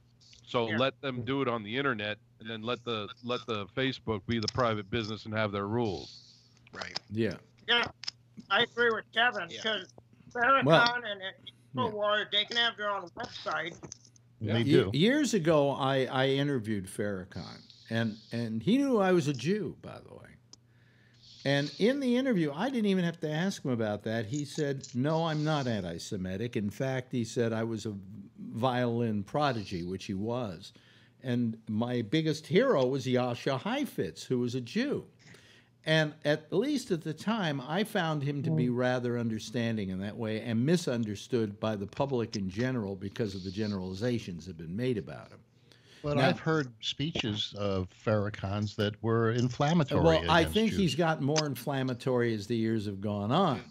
So Yeah. let them do it on the internet, and then let the let the Facebook be the private business and have their rules. Right. Yeah. Yeah, I agree with Kevin because Farrakhan Well- and Infowars, they can have their own website. They Ye- do. Years ago, I, I interviewed Farrakhan, and and he knew I was a Jew, by the way. And in the interview, I didn't even have to ask him about that. He said, "No, I'm not anti-Semitic. In fact, he said I was a violin prodigy, which he was, and my biggest hero was Jascha Heifetz, who was a Jew." And at least at the time, I found him to be mm. rather understanding in that way and misunderstood by the public in general because of the generalizations that have been made about him. But Now- I've heard speeches of Farrakhan's that were inflammatory. Well, I think Jews. he's gotten more inflammatory as the years have gone on.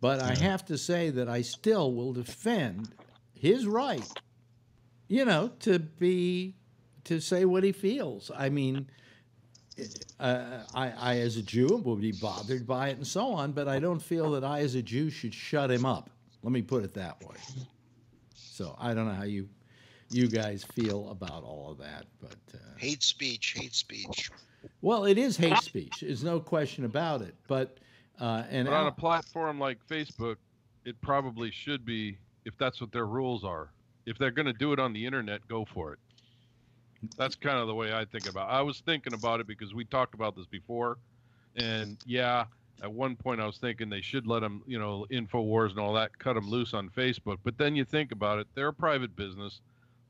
But I have to say that I still will defend his right, you know, to be to say what he feels. I mean, uh, I, I as a Jew would be bothered by it and so on, but I don't feel that I as a Jew should shut him up. Let me put it that way. So I don't know how you you guys feel about all of that, but. Uh, Hate speech, hate speech. Well, it is hate speech. There's no question about it. But uh, and but on Al- a platform like Facebook, it probably should be if that's what their rules are. If they're going to do it on the internet, go for it. That's kind of the way I think about. it. I was thinking about it because we talked about this before, and yeah, at one point I was thinking they should let them, you know, Infowars and all that, cut them loose on Facebook. But then you think about it, they're a private business.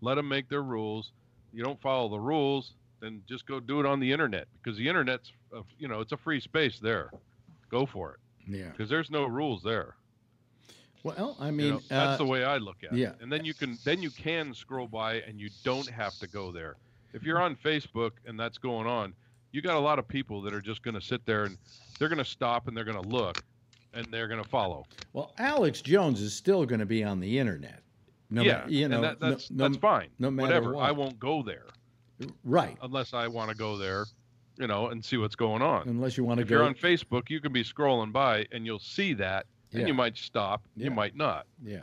Let them make their rules. You don't follow the rules, then just go do it on the internet because the internet's, a, you know, it's a free space there. Go for it yeah. because there's no rules there. Well, I You mean, know, that's uh, the way I look at yeah. it. And then you can then you can scroll by and you don't have to go there. If you're on Facebook and that's going on, you got a lot of people that are just going to sit there and they're going to stop and they're going to look and they're going to follow. well, Alex Jones is still going to be on the internet. No, yeah, ma- you know, and that, no- that's no, that's fine. No matter Whatever. what. I won't go there Right, unless I want to go there, you know, and see what's going on. unless you want to if you're on Facebook, you can be scrolling by and you'll see that, and you might stop, Yeah. you might not. yeah.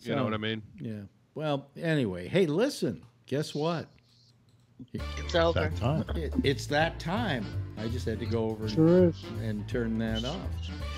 You know what I mean? Yeah. Well, anyway, hey, listen. Guess what? It's over. that time. It, it's that time. I just had to go over Sure is. and turn that off.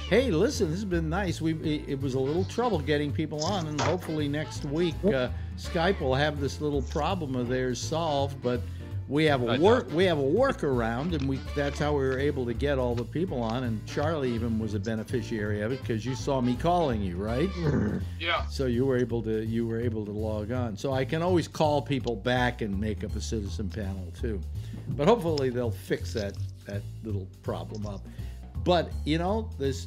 Hey, listen, this has been nice. We it, it was a little trouble getting people on, and hopefully next week uh, Skype will have this little problem of theirs solved. But we have a I work we have a workaround, and we that's how we were able to get all the people on. And Charlie even was a beneficiary of it because you saw me calling you, right? Yeah. So you were able to you were able to log on. So I can always call people back and make up a citizen panel too. But hopefully they'll fix that that little problem up. But you know this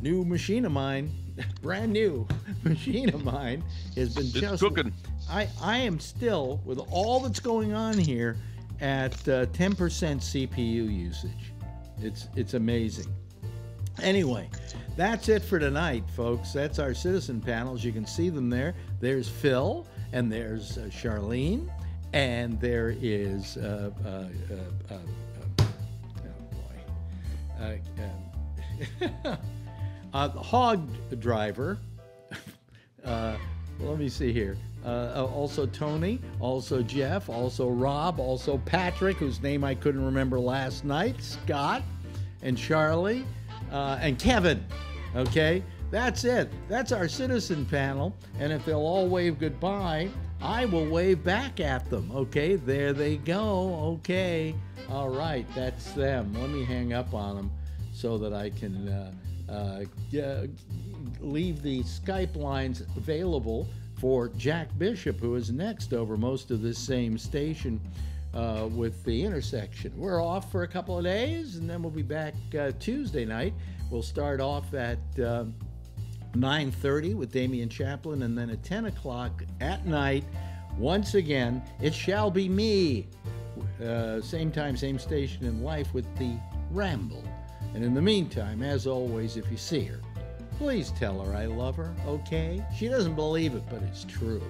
new machine of mine, brand new machine of mine, has been It's just cooking. I I am still with all that's going on here. at uh, 10% CPU usage. It's it's amazing. Anyway, that's it for tonight, folks. That's our citizen panels. You can see them there. There's Phil, and there's uh, Charlene, and there is uh, uh, uh, uh, uh, um, uh, hog driver. uh, let me see here. Uh, also Tony, also Jeff, also Rob, also Patrick, whose name I couldn't remember last night, Scott, and Charlie, uh, and Kevin. Okay, that's it. That's our citizen panel. And if they'll all wave goodbye, I will wave back at them. Okay, there they go. Okay, all right, that's them. Let me hang up on them so that I can uh, uh, g- leave the Skype lines available for Jack Bishop, who is next over most of this same station uh, with the intersection. We're off for a couple of days, and then we'll be back uh, Tuesday night. We'll start off at uh, 9:30 with Damian Chaplin, and then at 10 o'clock at night, once again, it shall be me. Uh, same time, same station in life with the Ramble. And in the meantime, as always, if you see her, please tell her I love her, okay? She doesn't believe it, but it's true.